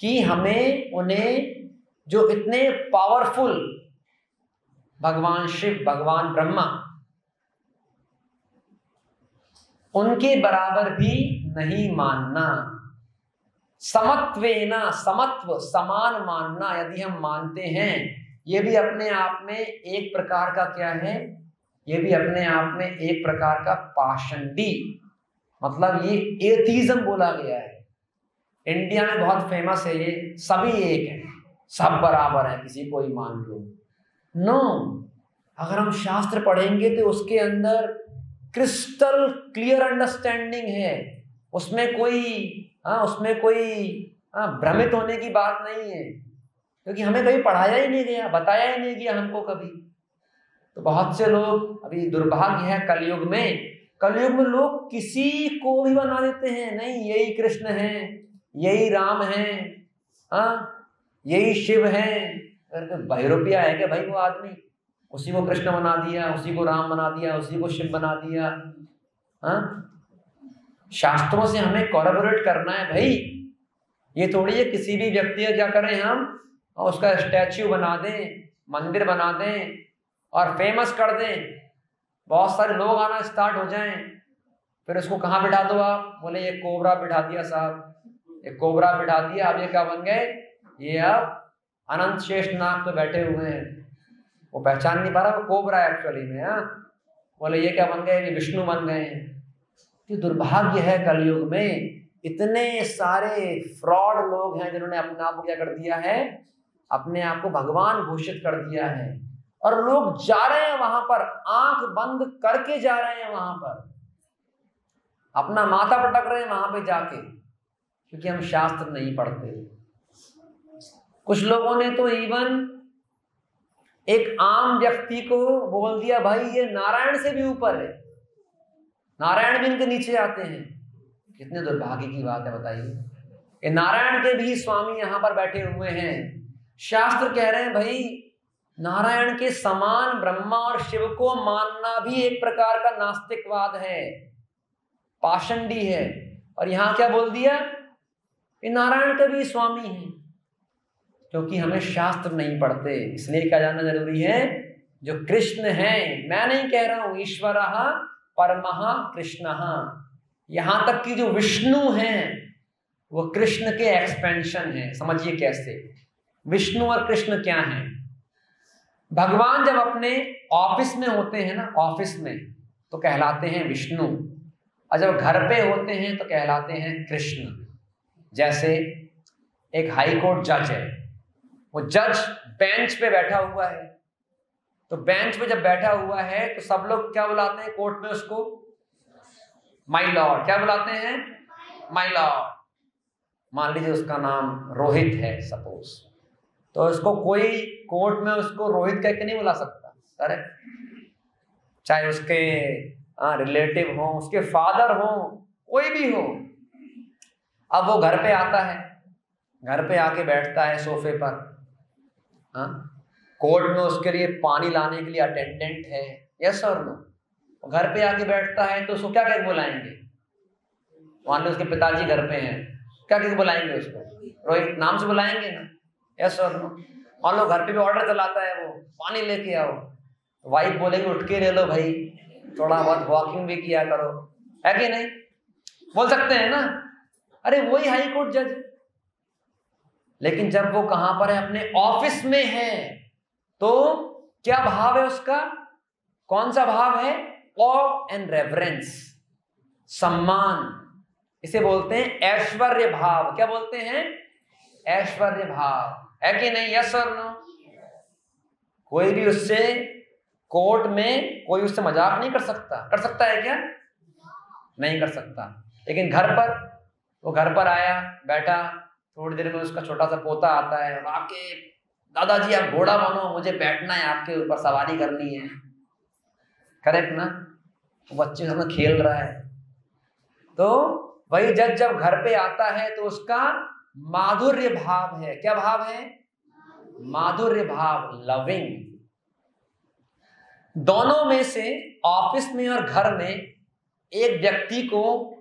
कि हमें उन्हें जो इतने पावरफुल भगवान शिव, भगवान ब्रह्मा, उनके बराबर भी नहीं मानना। समत्वेना, समत्व, समान मानना यदि हम मानते हैं, ये भी अपने आप में एक प्रकार का क्या है? ये भी अपने आप में एक प्रकार का पाषंडी। मतलब ये एथीज्म बोला गया है। इंडिया में बहुत फ़ेमस है ये, सभी एक है, सब बराबर है, किसी को ही मान लो। नो अगर हम शास्त्र पढ़ेंगे तो उसके अंदर क्रिस्टल क्लियर अंडरस्टैंडिंग है। उसमें कोई हाँ उसमें कोई हाँ भ्रमित होने की बात नहीं है। क्योंकि हमें कभी पढ़ाया ही नहीं गया, बताया ही नहीं गया हमको कभी। तो बहुत से लोग, अभी दुर्भाग्य है कलयुग में कलयुग में लोग किसी को भी बना देते हैं। नहीं, यही कृष्ण है, यही राम है हाँ यही शिव है। बहरूपिया है क्या भाई वो आदमी? उसी को कृष्ण बना दिया, उसी को राम बना दिया, उसी को शिव बना दिया हाँ? शास्त्रों से हमें कॉलोबोरेट करना है भाई। ये थोड़ी है, किसी भी व्यक्ति का क्या करें हम? और उसका स्टैच्यू बना दें, मंदिर बना दें और फ़ेमस कर दें। बहुत सारे लोग आना स्टार्ट हो जाएँ। फिर उसको कहाँ बिठा दो आप? बोले, ये कोबरा बिठा दिया साहब। ये कोबरा बिठा दिया। अब ये क्या बन गए? ये अब अनंत शेष नाग पे बैठे हुए हैं। वो पहचान नहीं पा रहा वो कोबरा एक्चुअली में हाँ। बोले, ये क्या बन गए? ये विष्णु बन गए हैं। कि दुर्भाग्य है कलयुग में, इतने सारे फ्रॉड लोग हैं जिन्होंने अपने आप को क्या कर दिया है? अपने आप को भगवान घोषित कर दिया है। और लोग जा रहे हैं वहाँ पर, आँख बंद करके जा रहे हैं वहाँ पर। अपना माथा पटक रहे हैं वहाँ पे जाके, क्योंकि हम शास्त्र नहीं पढ़ते। कुछ लोगों ने तो इवन एक आम व्यक्ति को बोल दिया, भाई, ये नारायण से भी ऊपर है। नारायण भी इनके नीचे आते हैं। कितने दुर्भाग्य की बात है, बताइए। ये नारायण के भी स्वामी यहाँ पर बैठे हुए हैं। शास्त्र कह रहे हैं, भाई नारायण के समान ब्रह्मा और शिव को मानना भी एक प्रकार का नास्तिकवाद है। पाषंडी है। और यहाँ क्या बोल दिया? ये नारायण का भी स्वामी है, क्योंकि हमें शास्त्र नहीं पढ़ते। इसलिए क्या जानना ज़रूरी है? जो कृष्ण है, मैं नहीं कह रहा हूँ ईश्वर परमहा कृष्ण। यहाँ तक कि जो विष्णु है, वो कृष्ण के एक्सपेंशन है। समझिए कैसे? विष्णु और कृष्ण क्या है? भगवान जब अपने ऑफ़िस में होते हैं ना, ऑफ़िस में तो कहलाते हैं विष्णु। और जब घर पे होते हैं तो कहलाते हैं कृष्ण। जैसे एक हाई कोर्ट जज है। वो जज बेंच पे बैठा हुआ है। तो बेंच पे जब बैठा हुआ है तो सब लोग क्या बुलाते हैं कोर्ट में उसको? माई लॉर्ड क्या बुलाते हैं? माई लॉर्ड मान लीजिए उसका नाम रोहित है सपोज़ तो उसको कोई कोर्ट में उसको रोहित कह के नहीं बुला सकता। अरे, चाहे उसके रिलेटिव हो, उसके फादर हो, कोई भी हो, अब वो घर पे आता है, घर पे आके बैठता है सोफे पर हाँ कोर्ट में उसके लिए पानी लाने के लिए अटेंडेंट है, यस और नो घर पे आके बैठता है तो उसको क्या कह बुलाएँगे? मान लो उसके पिताजी घर पे हैं, क्या कह बुलाएँगे उसको? रोहित, नाम से बुलाएँगे ना? यस और नो मान लो घर पे भी ऑर्डर चलाता है वो, पानी लेके आओ। वाइफ बोलेगी, उठ के ले लो भाई, थोड़ा बहुत वॉकिंग भी किया करो। है कि नहीं? बोल सकते हैं ना? अरे वही हाई कोर्ट जज लेकिन जब वो कहाँ पर है? अपने ऑफ़िस में है। तो क्या भाव है उसका? कौन सा भाव है? ऑ एंड रेफरेंस सम्मान। इसे बोलते हैं ऐश्वर्य भाव। क्या बोलते हैं? ऐश्वर्य भाव। है कि नहीं? यस और नो कोई भी उससे कोर्ट में कोई उससे मज़ाक नहीं कर सकता। कर सकता है क्या? नहीं कर सकता। लेकिन घर पर, वो घर पर आया, बैठा, थोड़ी देर में उसका छोटा सा पोता आता है। आके दादाजी, आप घोड़ा बनो मुझे बैठना है, आपके ऊपर सवारी करनी है। करेक्ट ना? बच्चे खेल रहा है। तो वही जज जब घर पे आता है तो उसका माधुर्य भाव है। क्या भाव है? माधुर्य भाव लविंग दोनों में से ऑफ़िस में और घर में एक व्यक्ति को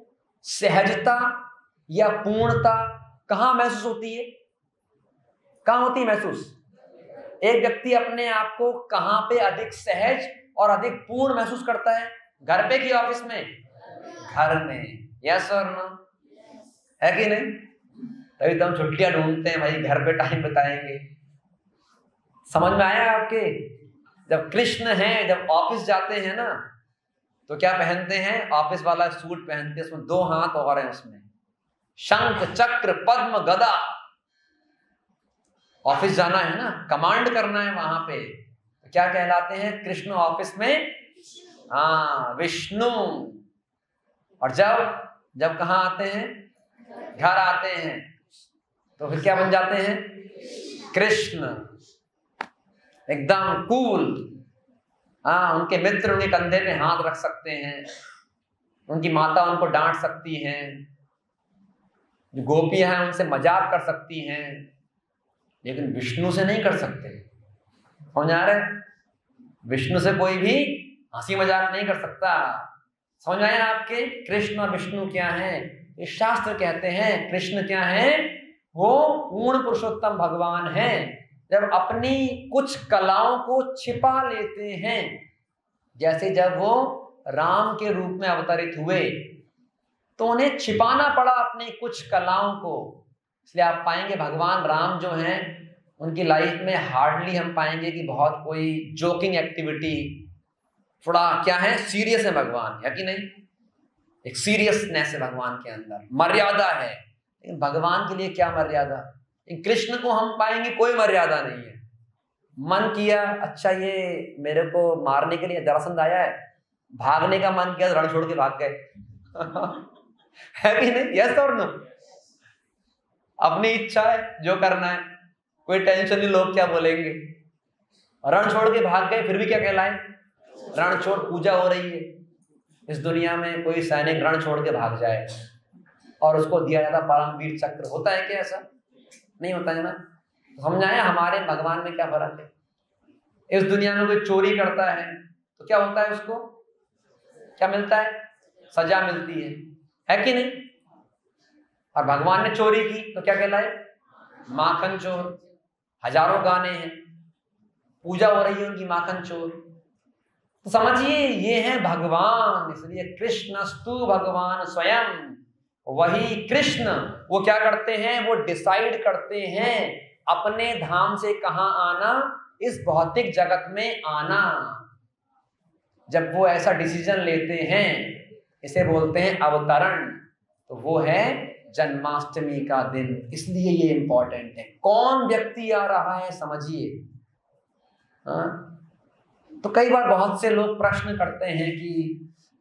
सहजता या पूर्णता कहाँ महसूस होती है? कहाँ होती है महसूस? एक व्यक्ति अपने आप को कहाँ पे अधिक सहज और अधिक पूर्ण महसूस करता है? घर पे कि ऑफ़िस में? घर में। यस और नो है कि नहीं? तभी तो हम छुट्टियाँ ढूंढते हैं भाई, घर पे टाइम बताएँगे। समझ में आया आपके? जब कृष्ण हैं, जब ऑफ़िस जाते हैं ना तो क्या पहनते हैं? ऑफ़िस वाला सूट पहनते हैं, उसमें दो हाथ और हैं उसमें। शंख, चक्र, पद्म, गदा। ऑफ़िस जाना है ना? कमांड करना है वहाँ पे। तो क्या कहलाते हैं? कृष्ण ऑफ़िस में? हाँ विष्णु। और जब? जब कहा आते हैं? घर आते हैं। तो फिर क्या बन जाते हैं? कृष्ण। एकदम कूल हाँ उनके मित्र उनके कंधे पे हाथ रख सकते हैं। उनकी माता उनको डांट सकती हैं। जो गोपियाँ हैं, उनसे मज़ाक कर सकती हैं। लेकिन विष्णु से नहीं कर सकते। समझ आ रहे विष्णु से कोई भी हँसी मज़ाक नहीं कर सकता। समझ आए आपके? कृष्ण और विष्णु क्या है? शास्त्र कहते हैं, कृष्ण क्या है? वो पूर्ण पुरुषोत्तम भगवान है। जब अपनी कुछ कलाओं को छिपा लेते हैं, जैसे जब वो राम के रूप में अवतरित हुए तो उन्हें छिपाना पड़ा अपनी कुछ कलाओं को। इसलिए आप पाएँगे भगवान राम जो हैं, उनकी लाइफ में हार्डली हम पाएँगे कि बहुत कोई जोकिंग एक्टिविटी थोड़ा क्या है सीरियस है भगवान, है कि नहीं? एक सीरियसनेस है भगवान के अंदर, मर्यादा है। लेकिन भगवान के लिए क्या मर्यादा? कृष्ण को हम पाएँगे कोई मर्यादा नहीं है। मन किया अच्छा ये मेरे को मारने के लिए जरासंध आया है। भागने का मन किया, रण छोड़ के भाग गए। है भी नहीं? यस और नो अपनी इच्छा है, जो करना है। कोई टेंशन नहीं, लोग क्या बोलेंगे? रण छोड़ के भाग गए, फिर भी क्या कहलाए? रण छोड़, पूजा हो रही है। इस दुनिया में कोई सैनिक रण छोड़ के भाग जाए। और उसको दिया जाता परमवीर चक्र। होता है क्या ऐसा? नहीं होता है ना? समझाए हमारे भगवान में क्या फ़र्क है? इस दुनिया में कोई चोरी करता है तो क्या होता है उसको? क्या मिलता है? सजा मिलती है। है कि नहीं? और भगवान ने चोरी की तो क्या कहलाए? माखन चोर। हज़ारों गाने हैं। पूजा हो रही है उनकी माखन चोर। तो समझिए, ये है भगवान, इसलिए कृष्णस्तु भगवान स्वयं। वही कृष्ण, वो क्या करते हैं? वो डिसाइड करते हैं अपने धाम से कहा आना? इस भौतिक जगत में आना। जब वो ऐसा डिसीज़न लेते हैं, इसे बोलते हैं अवतरण। तो वो है जन्माष्टमी का दिन। इसलिए ये इंपॉर्टेंट है। कौन व्यक्ति आ रहा है, समझिए। हाँ? तो कई बार बहुत से लोग प्रश्न करते हैं कि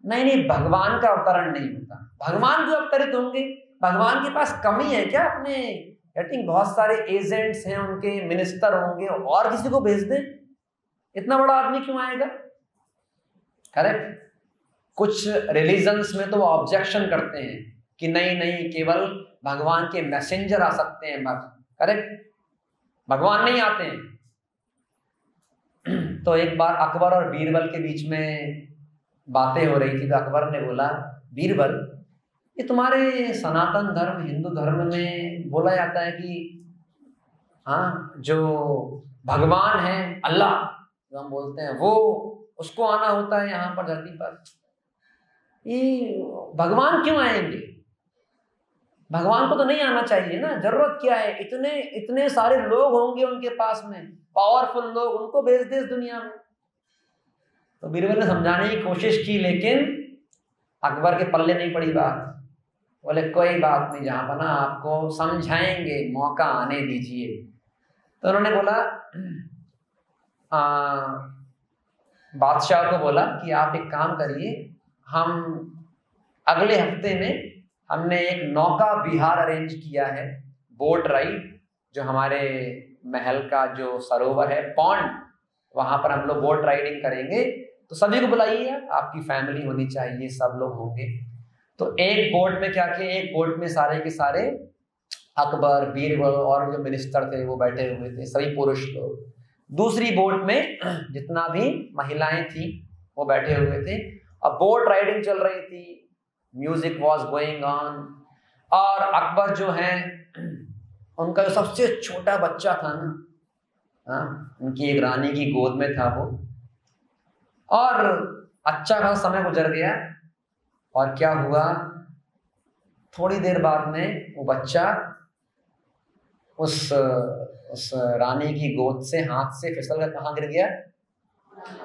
नहीं नहीं, भगवान का अवतरण नहीं होता। भगवान जो अवतरित होंगे। भगवान के पास कमी है क्या अपने? बहुत सारे एजेंट्स हैं, उनके मिनिस्टर होंगे, और किसी को भेज दें? इतना बड़ा आदमी क्यों आएगा? करेक्ट कुछ रिलीजन्स में तो वो ऑब्जेक्शन करते हैं कि नहीं नहीं, केवल भगवान के मैसेंजर आ सकते हैं, बस। करेक्ट भगवान नहीं आते हैं। तो एक बार अकबर और बीरबल के बीच में बातें हो रही थी तो अकबर ने बोला, बीरबल, ये तुम्हारे सनातन धर्म, हिंदू धर्म में बोला जाता है कि हाँ जो भगवान है, अल्लाह, जो हम बोलते हैं, वो उसको आना होता है यहाँ पर धरती पर। ये भगवान क्यों आएँगे? भगवान को तो नहीं आना चाहिए ना, ज़रूरत क्या है? इतने इतने सारे लोग होंगे उनके पास में पावरफुल लोग, उनको भेज दे इस दुनिया में। तो बीरबल ने समझाने की कोशिश की, लेकिन अकबर के पल्ले नहीं पड़ी बात। बोले, कोई बात नहीं, जहाँ बना, आपको समझाएँगे, मौका आने दीजिए। तो उन्होंने बोला बादशाह को बोला कि आप एक काम करिए, हम अगले हफ़्ते में हमने एक नौका विहार अरेंज किया है, बोट राइड, जो हमारे महल का जो सरोवर है, पॉन्ड, वहाँ पर हम लोग बोट राइडिंग करेंगे। तो सभी को बुलाइए, आपकी फैमिली होनी चाहिए, सब लोग होंगे। तो एक बोट में क्या किया, एक बोट में सारे के सारे अकबर, बीरबल और जो मिनिस्टर थे, वो बैठे हुए थे, सभी पुरुष लोग। दूसरी बोट में जितना भी महिलाएँ थी, वो बैठे हुए थे। अब बोट राइडिंग चल रही थी। म्यूज़िक वॉज़ गोइंग ऑन और अकबर जो है, उनका जो सबसे छोटा बच्चा था ना हाँ उनकी एक रानी की गोद में था वो। और अच्छा खासा समय गुजर गया और क्या हुआ? थोड़ी देर बाद में वो बच्चा उस उस रानी की गोद से, हाथ से फिसल कर कहाँ गिर गया?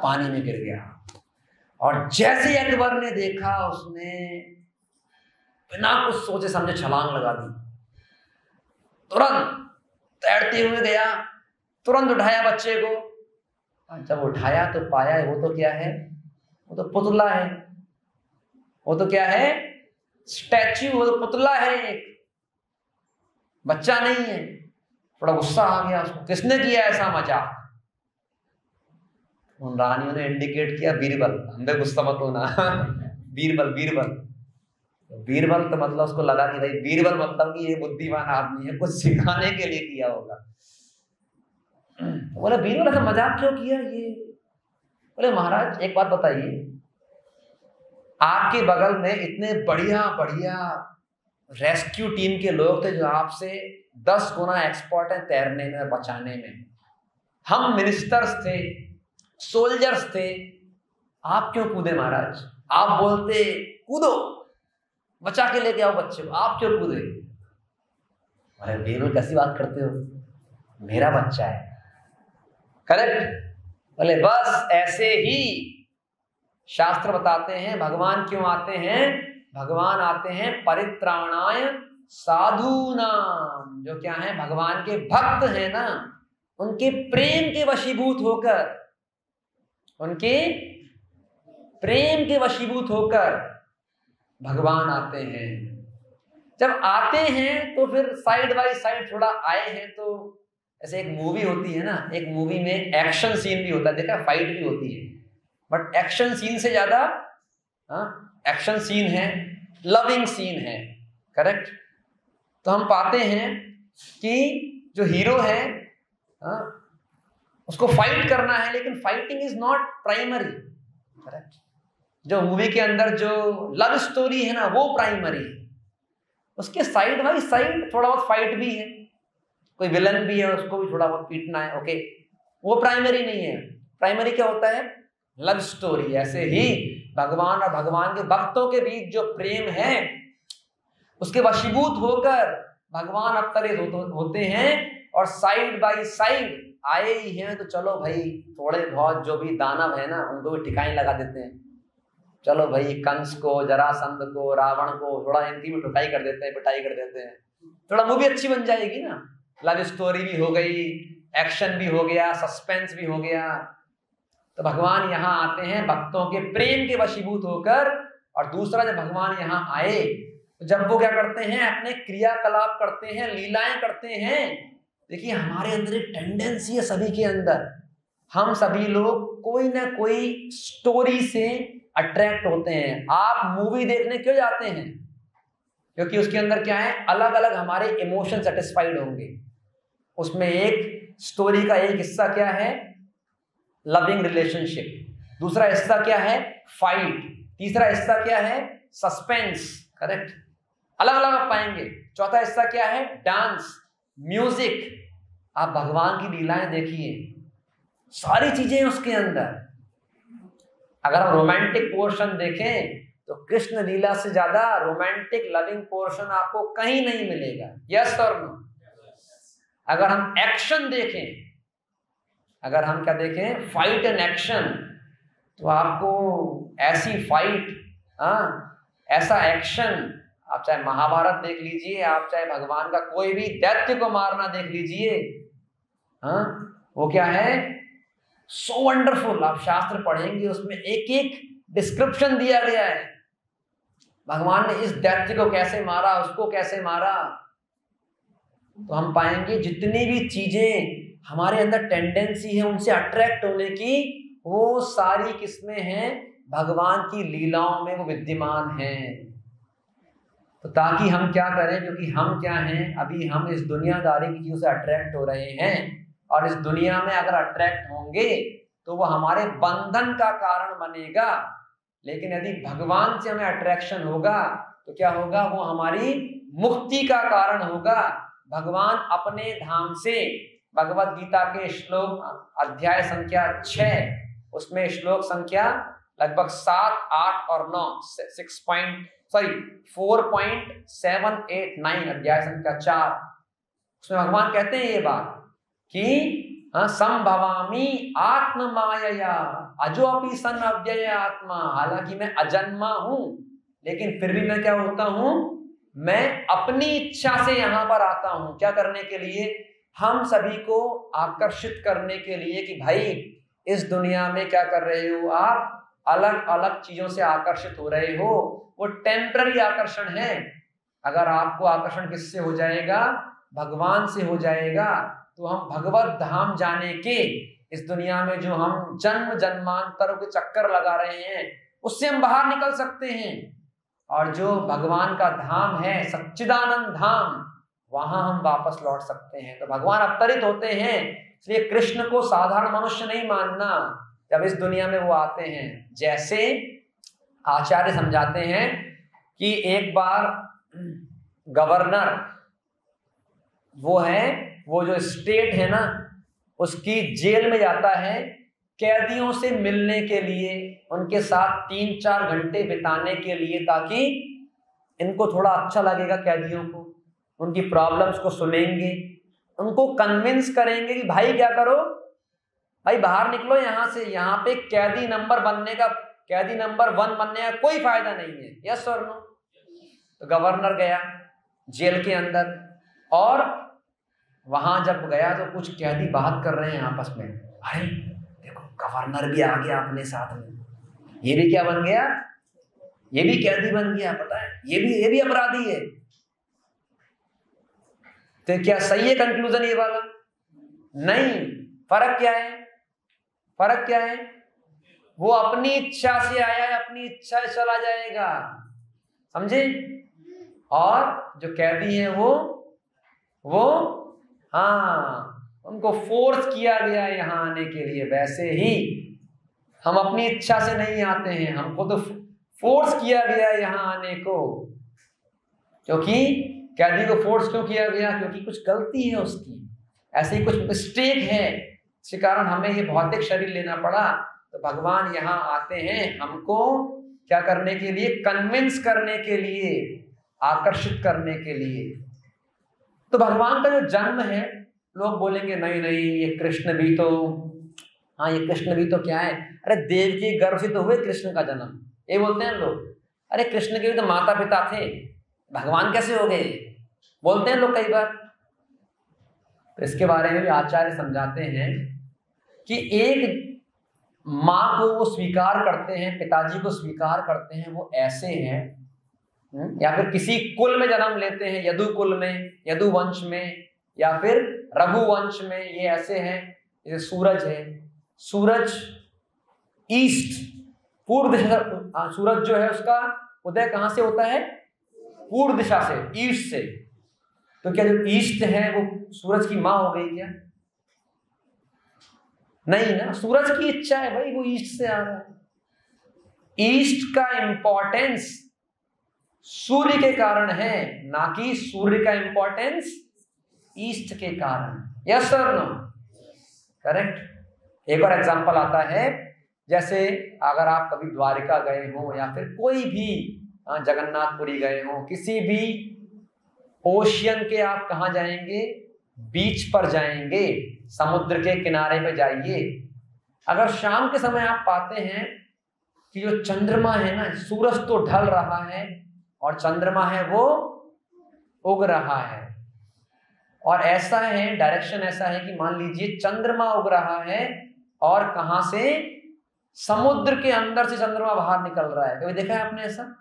पानी में गिर गया। और जैसे अकबर ने देखा, उसने बिना कुछ सोचे समझे छलांग लगा दी। तुरंत तैरते हुए गया, तुरंत उठाया बच्चे को। जब उठाया तो पाया, वो तो क्या है? वो तो पुतला है। वो तो क्या है? स्टैच्यू वो तो पुतला है एक। बच्चा नहीं है। थोड़ा गुस्सा आ गया उसको। किसने किया ऐसा मज़ाक? उन रानियों ने इंडिकेट किया, बीरबल। हमें गुस्सा मत होना। बीरबल बीरबल। बीरबल तो मतलब उसको लगा कि भाई, बीरबल मतलब कि ये बुद्धिमान आदमी है। कुछ सिखाने के लिए किया होगा। बोले बीरबल ऐसा मज़ाक क्यों किया ये? बोले, महाराज, एक बात बताइए। आपके बगल में इतने बढ़िया बढ़िया रेस्क्यू टीम के लोग थे जो आपसे दस गुना एक्सपर्ट है तैरने में, बचाने में। हम मिनिस्टर्स थे, सोल्जर्स थे। आप क्यों कूदे महाराज? आप बोलते, कूदो, बचा के लेके आओ बच्चे को। आप क्यों कूदे? अरे बेरो कैसी बात करते हो? मेरा बच्चा है। करेक्ट बोले बस ऐसे ही शास्त्र बताते हैं, भगवान क्यों आते हैं? भगवान आते हैं परित्राणाय साधु नाम जो क्या है? भगवान के भक्त हैं ना, उनके प्रेम के वशीभूत होकर, उनके प्रेम के वशीभूत होकर भगवान आते हैं। जब आते हैं तो फिर साइड बाय साइड थोड़ा आए हैं तो ऐसे एक मूवी होती है ना, एक मूवी में एक्शन सीन भी होता है, देखा फाइट भी होती है। बट एक्शन सीन से ज़्यादा एक्शन सीन है लविंग सीन है करेक्ट तो हम पाते हैं कि जो हीरो है, हा? उसको फाइट करना है, लेकिन fighting is not primary correct जो मूवी के अंदर जो लव स्टोरी है ना, वो प्राइमरी है। उसके साइड बाई साइड थोड़ा बहुत फाइट भी है। कोई विलन भी है, उसको भी थोड़ा बहुत पीटना है ओके वो प्राइमरी नहीं है। प्राइमरी क्या होता है? लव स्टोरी ऐसे ही भगवान और भगवान के भक्तों के बीच जो प्रेम है, उसके वशीभूत होकर भगवान अवतरित होते हैं और साइड बाय साइड आए ही हैं तो चलो भाई, थोड़े बहुत जो भी दानव है ना, उनको भी ठिकाने लगा देते हैं। चलो भाई, कंस को, जरासंध को, रावण को, थोड़ा इनकी भी ठुकाई कर देते हैं, पिटाई कर देते हैं। थोड़ा मूवी अच्छी बन जाएगी ना। लव स्टोरी भी हो गई एक्शन भी हो गया सस्पेंस भी हो गया। तो भगवान यहाँ आते हैं भक्तों के प्रेम के वशीभूत होकर, और दूसरा जब भगवान यहाँ आए तो जब वो क्या करते हैं, अपने क्रियाकलाप करते हैं, लीलाएँ करते हैं। देखिए, हमारे अंदर एक टेंडेंसी है सभी के अंदर। हम सभी लोग कोई ना कोई स्टोरी से अट्रैक्ट होते हैं। आप मूवी देखने क्यों जाते हैं? क्योंकि उसके अंदर क्या है अलग अलग हमारे इमोशन सेटिस्फाइड होंगे। उसमें एक स्टोरी का एक हिस्सा क्या है? लविंग रिलेशनशिप दूसरा हिस्सा क्या है? फाइट तीसरा हिस्सा क्या है? सस्पेंस करेक्ट अलग अलग आप पाएँगे। चौथा हिस्सा क्या है? डांस म्यूज़िक आप भगवान की लीलाएँ देखिए। सारी चीज़ें उसके अंदर। अगर हम रोमांटिक पोर्शन देखें तो कृष्ण लीला से ज़्यादा रोमांटिक लविंग पोर्शन आपको कहीं नहीं मिलेगा। यस और नो अगर हम एक्शन देखें, अगर हम क्या देखें फाइट एंड एक्शन तो आपको ऐसी फाइट हाँ ऐसा एक्शन आप चाहे महाभारत देख लीजिए, आप चाहे भगवान का कोई भी दैत्य को मारना देख लीजिए हाँ वो क्या है? सो so वंडरफुल आप शास्त्र पढ़ेंगे, उसमें एक एक डिस्क्रिप्शन दिया गया है। भगवान ने इस दैत्य को कैसे मारा, उसको कैसे मारा? तो हम पाएँगे जितनी भी चीज़ें हमारे अंदर टेंडेंसी है, उनसे अट्रैक्ट होने की, वो सारी किस्में हैं, भगवान की लीलाओं में वो विद्यमान हैं। तो ताकि हम क्या करें, क्योंकि हम क्या हैं, अभी हम इस दुनियादारी की चीज़ों से अट्रैक्ट हो रहे हैं, और इस दुनिया में अगर अट्रैक्ट होंगे तो वो हमारे बंधन का कारण बनेगा। लेकिन यदि भगवान से हमें अट्रैक्शन होगा तो क्या होगा, वो हमारी मुक्ति का कारण होगा। भगवान अपने धाम से भगवत गीता के श्लोक अध्याय संख्या छ उसमें श्लोक संख्या लगभग सात आठ और नौ six point sorry four point seven eight nine अध्याय संख्या चार। उसमें भगवान कहते हैं ये बात कि हाँ, संभवामी आत्म माया अजो अपनी सन अव्यय आत्मा हालाँकि मैं अजन्मा हूँ लेकिन फिर भी मैं क्या होता हूँ? मैं अपनी इच्छा से यहाँ पर आता हूँ। क्या करने के लिए? हम सभी को आकर्षित करने के लिए कि भाई, इस दुनिया में क्या कर रहे हो आप? अलग अलग चीज़ों से आकर्षित हो रहे हो। वो टेम्पररी आकर्षण है। अगर आपको आकर्षण किससे हो जाएगा? भगवान से हो जाएगा। तो हम भगवत धाम जाने के, इस दुनिया में जो हम जन्म जन्मांतरों के चक्कर लगा रहे हैं, उससे हम बाहर निकल सकते हैं। और जो भगवान का धाम है, सच्चिदानंद धाम, वहाँ हम वापस लौट सकते हैं। तो भगवान अवतरित होते हैं, इसलिए कृष्ण को साधारण मनुष्य नहीं मानना, जब इस दुनिया में वो आते हैं। जैसे आचार्य समझाते हैं कि एक बार गवर्नर, वो है, वो जो स्टेट है ना, उसकी जेल में जाता है, कैदियों से मिलने के लिए। उनके साथ तीन चार घंटे बिताने के लिए ताकि इनको थोड़ा अच्छा लगेगा कैदियों को, उनकी प्रॉब्लम्स को सुनेंगे, उनको कन्विंस करेंगे कि भाई क्या करो, भाई बाहर निकलो यहाँ से, यहाँ पे कैदी नंबर बनने का, कैदी नंबर वन बनने का कोई फ़ायदा नहीं है। यस और नो तो गवर्नर गया जेल के अंदर और वहाँ जब गया तो कुछ कैदी बात कर रहे हैं आपस में। भाई देखो गवर्नर भी आ गया अपने साथ में। ये भी क्या बन गया? ये भी कैदी बन गया, पता है? ये भी ये भी अपराधी है। तो क्या सही है कंक्लूजन ये वाला? नहीं। फ़र्क क्या है? फ़र्क क्या है? वो अपनी इच्छा से आया है, अपनी इच्छा से चला जाएगा। समझे? और जो कैदी है वो वो हाँ उनको फोर्स किया गया यहाँ आने के लिए, वैसे ही। हम अपनी इच्छा से नहीं आते हैं। हमको तो फोर्स किया गया यहाँ आने को। क्योंकि कैदी को फोर्स क्यों किया गया? क्योंकि कुछ गलती है उसकी। ऐसे ही कुछ मिस्टेक है। इसके कारण हमें ये भौतिक शरीर लेना पड़ा। तो भगवान यहाँ आते हैं हमको क्या करने के लिए? कन्विंस करने के लिए, आकर्षित करने के लिए। तो भगवान का जो जन्म है, लोग बोलेंगे, नहीं नहीं, ये कृष्ण भी तो हाँ ये कृष्ण भी तो क्या है? अरे देव की गर्भ से तो हुए कृष्ण का जन्म। ये बोलते हैं लोग। अरे कृष्ण के भी तो माता पिता थे। भगवान कैसे हो गए? बोलते हैं लोग कई बार। तो इसके बारे में भी आचार्य समझाते हैं कि एक माँ को वो स्वीकार करते हैं पिताजी को स्वीकार करते हैं वो ऐसे हैं हम्म, या फिर किसी कुल में जन्म लेते हैं यदु कुल में यदु वंश में या फिर रघु वंश में ये ऐसे हैं जैसे सूरज है। सूरज ईस्ट, पूर्व दिशा सूरज जो है उसका उदय कहाँ से होता है? पूर्व दिशा से, ईस्ट से। तो क्या जो ईस्ट है वो सूरज की माँ हो गई क्या? नहीं ना, सूरज की इच्छा है भाई, वो ईस्ट से आ रहा है। ईस्ट का इंपॉर्टेंस सूर्य के कारण है, ना कि सूर्य का इंपॉर्टेंस ईस्ट के कारण। यस सर नो करेक्ट एक और एग्जांपल आता है, जैसे अगर आप कभी द्वारिका गए हो या फिर कोई भी जगन्नाथपुरी गए हो, किसी भी ओशियन के आप कहा जाएँगे? बीच पर जाएँगे, समुद्र के किनारे पे जाइए। अगर शाम के समय आप पाते हैं कि जो चंद्रमा है ना, सूरज तो ढल रहा है और चंद्रमा है वो उग रहा है। और ऐसा है डायरेक्शन ऐसा है कि मान लीजिए चंद्रमा उग रहा है और कहा से? समुद्र के अंदर से चंद्रमा बाहर निकल रहा है। कभी देखा है आपने ऐसा?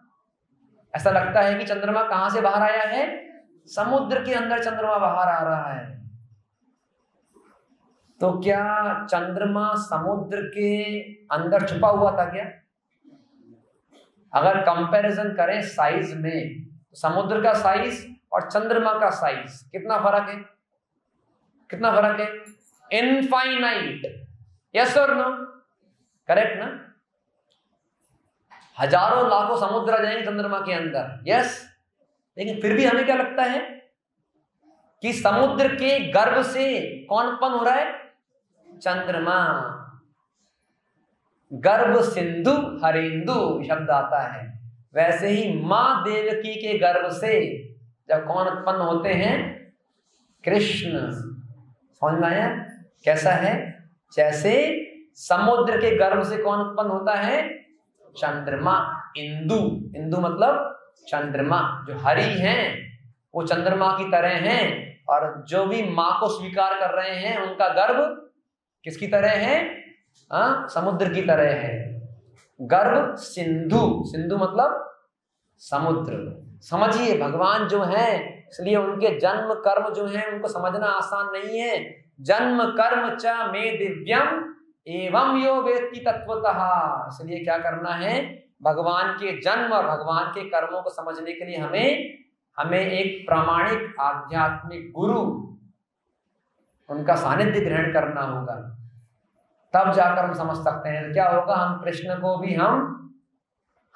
ऐसा लगता है कि चंद्रमा कहाँ से बाहर आया है? समुद्र के अंदर चंद्रमा बाहर आ रहा है। तो क्या चंद्रमा समुद्र के अंदर छुपा हुआ था क्या? अगर कंपैरिजन करें साइज़ में तो समुद्र का साइज़ और चंद्रमा का साइज़ कितना फ़र्क है? कितना फ़र्क है? इनफाइनाइट यस और नो करेक्ट ना हज़ारों लाखों समुद्र आ जाएँगे चंद्रमा के अंदर। यस लेकिन फिर भी हमें क्या लगता है? कि समुद्र के गर्भ से कौन उत्पन्न हो रहा है? चंद्रमा। गर्भ सिंधु, हरिंदु शब्द आता है। वैसे ही माँ देवकी के गर्भ से जब कौन उत्पन्न होते हैं? कृष्ण। समझ में आया? कैसा है? जैसे समुद्र के गर्भ से कौन उत्पन्न होता है? चंद्रमा। इंदु। इंदु मतलब चंद्रमा। जो हरि हैं वो चंद्रमा की तरह हैं और जो भी माँ को स्वीकार कर रहे हैं उनका गर्भ किसकी तरह है? आ, समुद्र की तरह है। गर्भ सिंधु। सिंधु मतलब समुद्र। समझिए भगवान जो है इसलिए उनके जन्म कर्म जो है उनको समझना आसान नहीं है। जन्म कर्म च मे दिव्यम एवं यो वेत्ति तत्वतः इसलिए क्या करना है? भगवान के जन्म और भगवान के कर्मों को समझने के लिए हमें हमें एक प्रामाणिक आध्यात्मिक गुरु, उनका सानिध्य ग्रहण करना होगा। तब जाकर हम समझ सकते हैं। क्या होगा? हम कृष्ण को भी हम,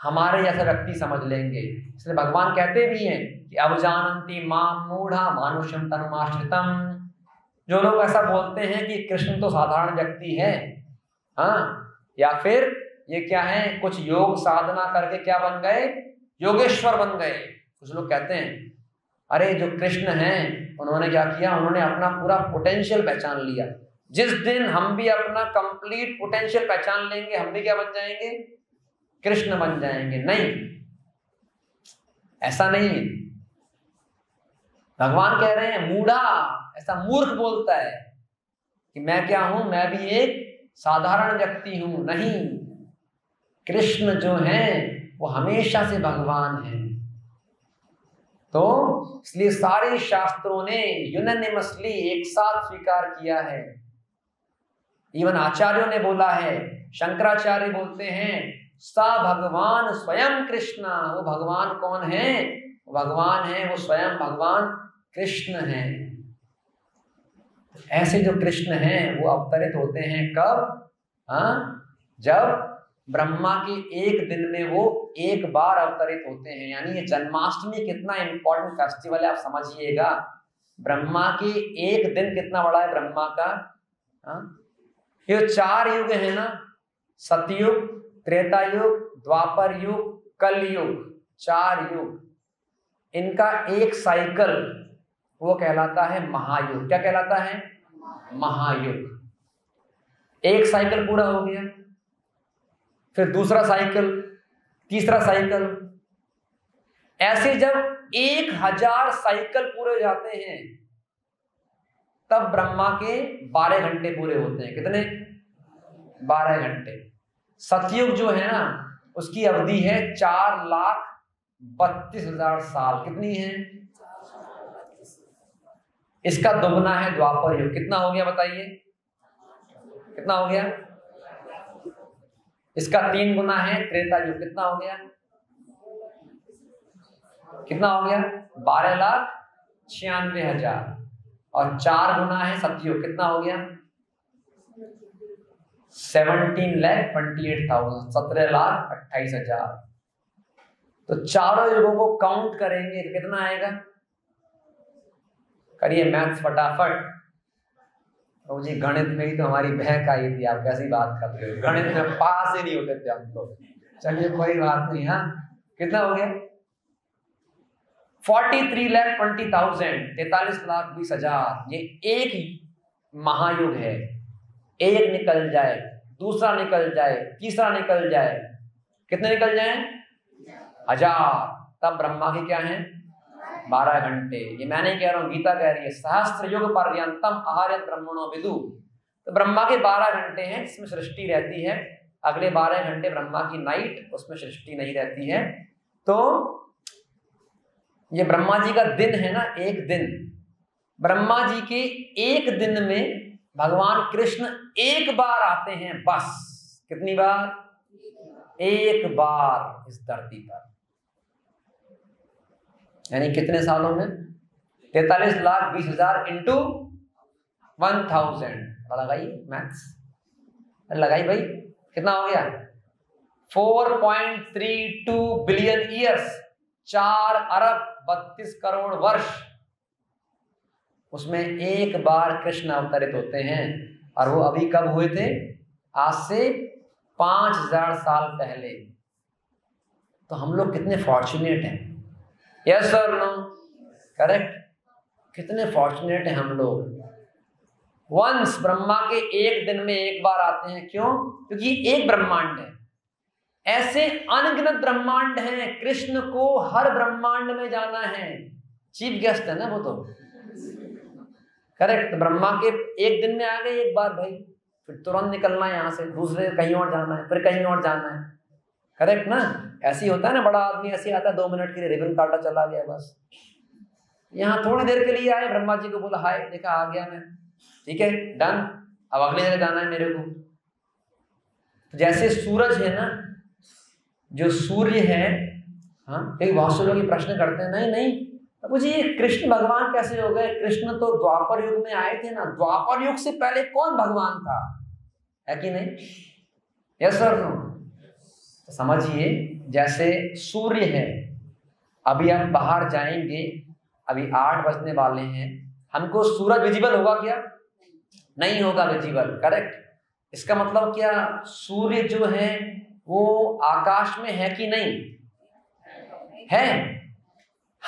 हमारे जैसे व्यक्ति समझ लेंगे। इसलिए भगवान कहते भी हैं कि अब जानती माँ मूढ़ा मानुष्यम तनुमाश्रितम। जो लोग ऐसा बोलते हैं कि कृष्ण तो साधारण व्यक्ति है हाँ या फिर ये क्या है, कुछ योग साधना करके क्या बन गए? योगेश्वर बन गए। कुछ लोग कहते हैं, अरे, जो कृष्ण हैं, उन्होंने क्या किया? उन्होंने अपना पूरा पोटेंशियल पहचान लिया। जिस दिन हम भी अपना कंप्लीट पोटेंशियल पहचान लेंगे, हम भी क्या बन जाएँगे? कृष्ण बन जाएँगे। नहीं। ऐसा नहीं है। भगवान कह रहे हैं, मूढ़ा। ऐसा मूर्ख बोलता है कि मैं क्या हूँ? मैं भी एक साधारण व्यक्ति हूँ, नहीं। कृष्ण जो है, वो हमेशा से भगवान है। तो इसलिए सारे शास्त्रों ने यूनानिमसली एक साथ स्वीकार किया है। इवन आचार्यों ने बोला है, शंकराचार्य बोलते हैं, सा भगवान स्वयं कृष्ण। वो भगवान कौन है? भगवान है, वो स्वयं भगवान कृष्ण है। ऐसे जो कृष्ण हैं, वो अवतरित होते हैं कब? हा? जब ब्रह्मा के एक दिन में वो एक बार अवतरित होते हैं। यानी ये जन्माष्टमी कितना इंपॉर्टेंट फेस्टिवल है, आप समझिएगा। ब्रह्मा के एक दिन कितना बड़ा है ब्रह्मा का? हा? ये चार युग है ना, सतयुग त्रेता युग द्वापर युग कल युग चार युग। इनका एक साइकिल वो कहलाता है महायुग। क्या कहलाता है? महायुग। एक साइकिल पूरा हो गया। फिर दूसरा साइकिल, तीसरा साइकिल। ऐसे जब एक हज़ार साइकिल पूरे जाते हैं, तब ब्रह्मा के बारह घंटे पूरे होते हैं। कितने? बारह घंटे। सतयुग जो है ना, उसकी अवधि है चार लाख बत्तीस हज़ार साल। कितनी है? इसका दोगुना है द्वापर युग। कितना हो गया बताइए? कितना हो गया? इसका तीन गुना है त्रेता युग। कितना हो गया? कितना हो गया? बारह लाख छियानवे हज़ार। और चार गुना है सतयुग कितना हो गया? Seventeen lakh twenty eight thousand. सत्रह लाख अट्ठाईस हज़ार। तो चारों युगों को काउंट करेंगे तो कितना आएगा? करिए मैथ्स फटाफट। तो जी गणित में ही तो हमारी बहक आई थी, आप कैसी बात कर रहे हो? गणित में पास ही नहीं होते थे हम तो। चलिए, कोई बात नहीं हाँ? कितना हो गया? Forty three lakh twenty thousand तैतालीस लाख बीस हज़ार। ये एक महायुग है। एक निकल जाए, दूसरा निकल जाए, तीसरा निकल जाए। कितने निकल जाए? हज़ार। तब ब्रह्मा के क्या है? बारह घंटे। ये मैं नहीं कह रहा हूँ, गीता कह रही है सहस्त्र युग पर्यंतम आहार्य ब्रह्मणो विदु। तो ब्रह्मा के बारह घंटे हैं इसमें सृष्टि रहती है। अगले बारह घंटे ब्रह्मा की नाइट उसमें सृष्टि नहीं रहती है। तो ये ब्रह्मा जी का दिन है ना, एक दिन। ब्रह्मा जी के एक दिन में भगवान कृष्ण एक बार आते हैं, बस। कितनी बार? एक बार इस धरती पर। यानी कितने सालों में? तैतालीस लाख बीस हज़ार इंटू वन थाउज़ेंड लगाइए मैथ्स लगाई भाई, कितना हो गया? Four point three two billion years चार अरब बत्तीस करोड़ वर्ष। उसमें एक बार कृष्ण अवतरित होते हैं, और वो अभी कब हुए थे? आज से पाँच हज़ार साल पहले। तो हम लोग कितने फॉर्चुनेट हैं। यस सर नो करेक्ट कितने फॉर्चुनेट हैं हम लोग। वंश ब्रह्मा के एक दिन में एक बार आते हैं, क्यों? क्योंकि एक ब्रह्मांड है। ऐसे अनगिनत ब्रह्मांड हैं, कृष्ण को हर ब्रह्मांड में जाना है। चीफ गेस्ट है ना वो तो। करेक्ट ब्रह्मा के एक दिन में आ गए एक बार भाई। फिर तुरंत निकलना है यहाँ से। दूसरे कहीं और जाना है, फिर कहीं और जाना है। करेक्ट ना? ऐसे ही होता है ना, बड़ा आदमी ऐसे आता है, दो मिनट के लिए रिबन काटा चला गया, बस। यहाँ थोड़ी देर के लिए आए, ब्रह्मा जी को बोला, हाय, देखा, आ गया मैं। ठीक है, डन। अब अगले जगह जाना है मेरे को। तो जैसे सूरज है ना, जो सूर्य है हाँ कई बहुत से लोग प्रश्न करते हैं, नहीं नहीं तो जी ये कृष्ण भगवान कैसे हो गए? कृष्ण तो द्वापर युग में आए थे ना। द्वापर युग से पहले कौन भगवान था? है कि नहीं? यस सर नो समझिए जैसे सूर्य है, अभी हम बाहर जाएँगे, अभी आठ बजने वाले हैं, हमको सूरज विजिबल होगा क्या? नहीं होगा विजिबल करेक्ट इसका मतलब क्या? सूर्य जो है, वो आकाश में है कि नहीं? है।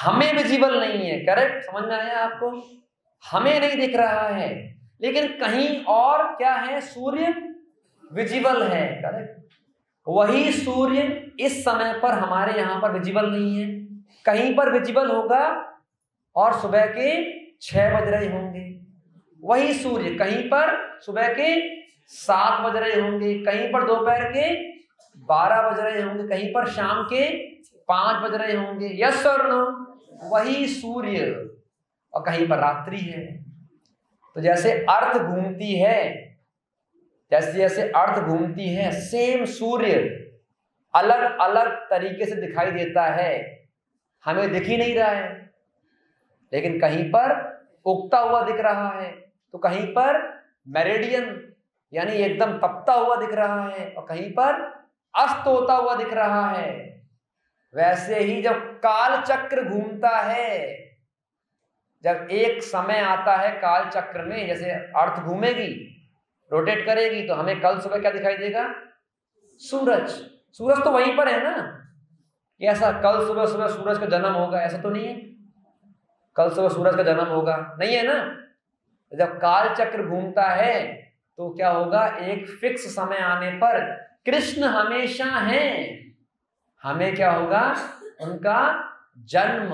हमें विजिबल नहीं है करेक्ट समझ में आया आपको? हमें नहीं दिख रहा है। लेकिन कहीं और क्या है? सूर्य विजिबल है करेक्ट वही सूर्य इस समय पर हमारे यहाँ पर विजिबल नहीं है। कहीं पर विजिबल होगा और सुबह के छह बज रहे होंगे। वही सूर्य कहीं पर सुबह के सात बज रहे होंगे, कहीं पर दोपहर के बारह बज रहे होंगे, कहीं पर शाम के पाँच बज रहे होंगे। यस और नो, वही सूर्य। और कहीं पर रात्रि है। तो जैसे अर्थ घूमती है जैसे जैसे अर्थ घूमती है सेम सूर्य अलग अलग तरीके से दिखाई देता है। हमें दिख ही नहीं रहा है। लेकिन कहीं पर उगता हुआ दिख रहा है तो कहीं पर मेरेडियन यानी एकदम तपता हुआ दिख रहा है, और कहीं पर अस्त होता हुआ दिख रहा है। वैसे ही जब काल चक्र घूमता है, जब एक समय आता है काल चक्र में, जैसे अर्थ घूमेगी रोटेट करेगी तो हमें कल सुबह क्या दिखाई देगा? सूरज। सूरज तो वहीं पर है ना? कि ऐसा कल सुबह सुबह सूरज का जन्म होगा, ऐसा तो नहीं है। कल सुबह सूरज का जन्म होगा। नहीं है ना? जब काल चक्र घूमता है तो क्या होगा? एक फिक्स समय आने पर कृष्ण हमेशा है। हमें क्या होगा? उनका जन्म,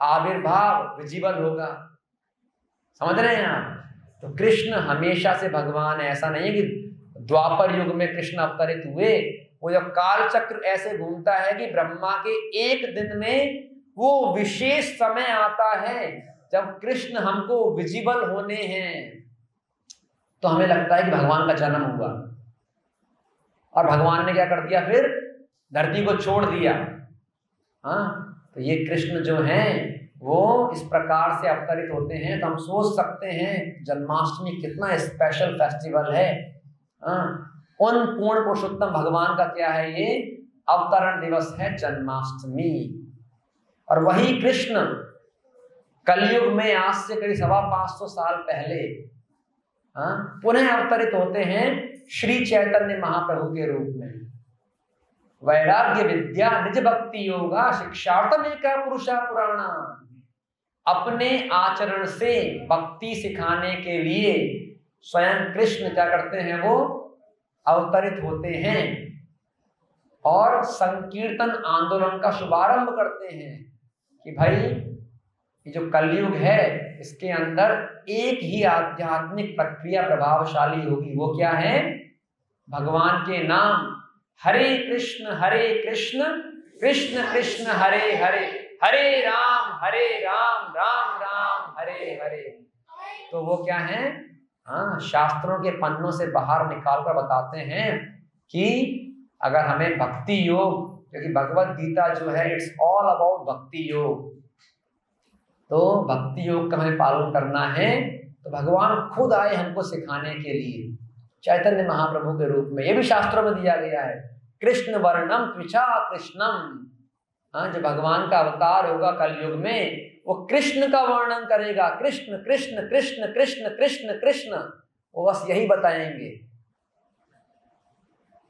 आविर्भाव जीवन होगा। समझ रहे हैं आप? तो कृष्ण हमेशा से भगवान है, ऐसा नहीं है कि द्वापर युग में कृष्ण अवतरित हुए, वो जब काल चक्र ऐसे घूमता है कि ब्रह्मा के एक दिन में वो विशेष समय आता है, जब कृष्ण हमको विजिबल होने हैं तो हमें लगता है कि भगवान का जन्म हुआ। और भगवान ने क्या कर दिया फिर? धरती को छोड़ दिया। हाँ तो ये कृष्ण जो हैं वो इस प्रकार से अवतरित होते हैं तो हम सोच सकते हैं, जन्माष्टमी कितना स्पेशल फेस्टिवल है। हाँ उन पूर्ण पुरुषोत्तम भगवान का क्या है ये? अवतरण दिवस है जन्माष्टमी। और वही कृष्ण, कलयुग में आज से करीब सवा पाँच सौ साल पहले हाँ पुनः अवतरित होते हैं श्री चैतन्य महाप्रभु के रूप में। वैराग्य विद्या, निज भक्ति योगा शिक्षार्थम एक पुरुषा पुराणा अपने आचरण से, भक्ति सिखाने के लिए स्वयं कृष्ण क्या करते हैं वो? अवतरित होते हैं। और संकीर्तन आंदोलन का शुभारंभ करते हैं कि भाई, ये जो कलयुग है, इसके अंदर एक ही आध्यात्मिक प्रक्रिया प्रभावशाली होगी। वो क्या है? भगवान के नाम, हरे कृष्ण हरे कृष्ण कृष्ण कृष्ण, हरे हरे। हरे राम हरे राम राम राम, हरे हरे। तो वो क्या है? हाँ शास्त्रों के पन्नों से बाहर निकाल कर बताते हैं कि अगर हमें भक्ति योग, क्योंकि भगवत गीता जो है इट्स ऑल अबाउट भक्ति योग। तो भक्ति योग का हमें पालन करना है तो भगवान खुद आए हमको सिखाने के लिए। चैतन्य महाप्रभु के रूप में, ये भी शास्त्रों में दिया गया है। कृष्ण वर्णम त्विचा कृष्णम। हाँ जो भगवान का अवतार होगा कलयुग में, वो कृष्ण का वर्णन करेगा। कृष्ण कृष्ण कृष्ण कृष्ण कृष्ण कृष्ण। वो बस यही बताएँगे।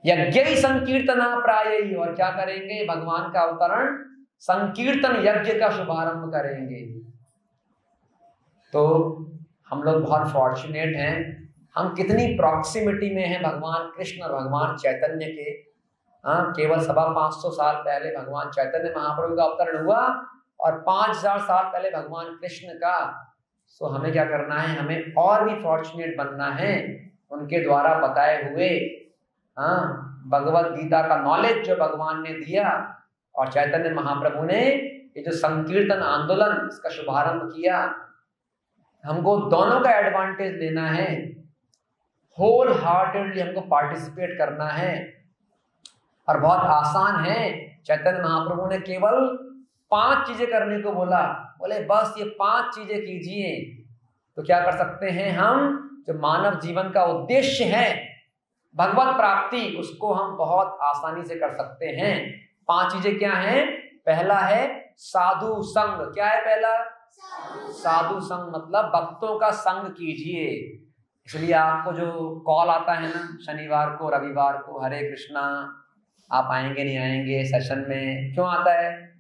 यज्ञ संकीर्तना प्राय ही, और क्या करेंगे? भगवान का अवतरण संकीर्तन यज्ञ का शुभारंभ करेंगे। तो हम लोग बहुत फॉर्चुनेट हैं। हम कितनी प्रॉक्सिमिटी में हैं भगवान कृष्ण और भगवान चैतन्य के। हाँ केवल सवा पाँच सौ साल पहले भगवान चैतन्य महाप्रभु का अवतरण हुआ और पाँच हज़ार साल पहले भगवान कृष्ण का। सो हमें क्या करना है? हमें और भी फॉर्चुनेट बनना है। उनके द्वारा बताए हुए हाँ भगवत गीता का नॉलेज जो भगवान ने दिया और चैतन्य महाप्रभु ने, ये जो संकीर्तन आंदोलन, इसका शुभारंभ किया। हमको दोनों का एडवांटेज लेना है। होल हार्टेडली हमको पार्टिसिपेट करना है। और बहुत आसान है। चैतन्य महाप्रभु ने केवल पाँच चीज़ें करने को बोला। बोले, बस ये पाँच चीज़ें कीजिए। तो क्या कर सकते हैं हम? जो मानव जीवन का उद्देश्य है, भगवत प्राप्ति, उसको हम बहुत आसानी से कर सकते हैं। पाँच चीज़ें क्या हैं? पहला है साधु संग। क्या है पहला? साधु संग मतलब भक्तों का संग कीजिए। इसलिए आपको जो कॉल आता है ना, शनिवार को, रविवार को, हरे कृष्णा आप आएँगे, नहीं आएँगे सेशन में क्यों आता है?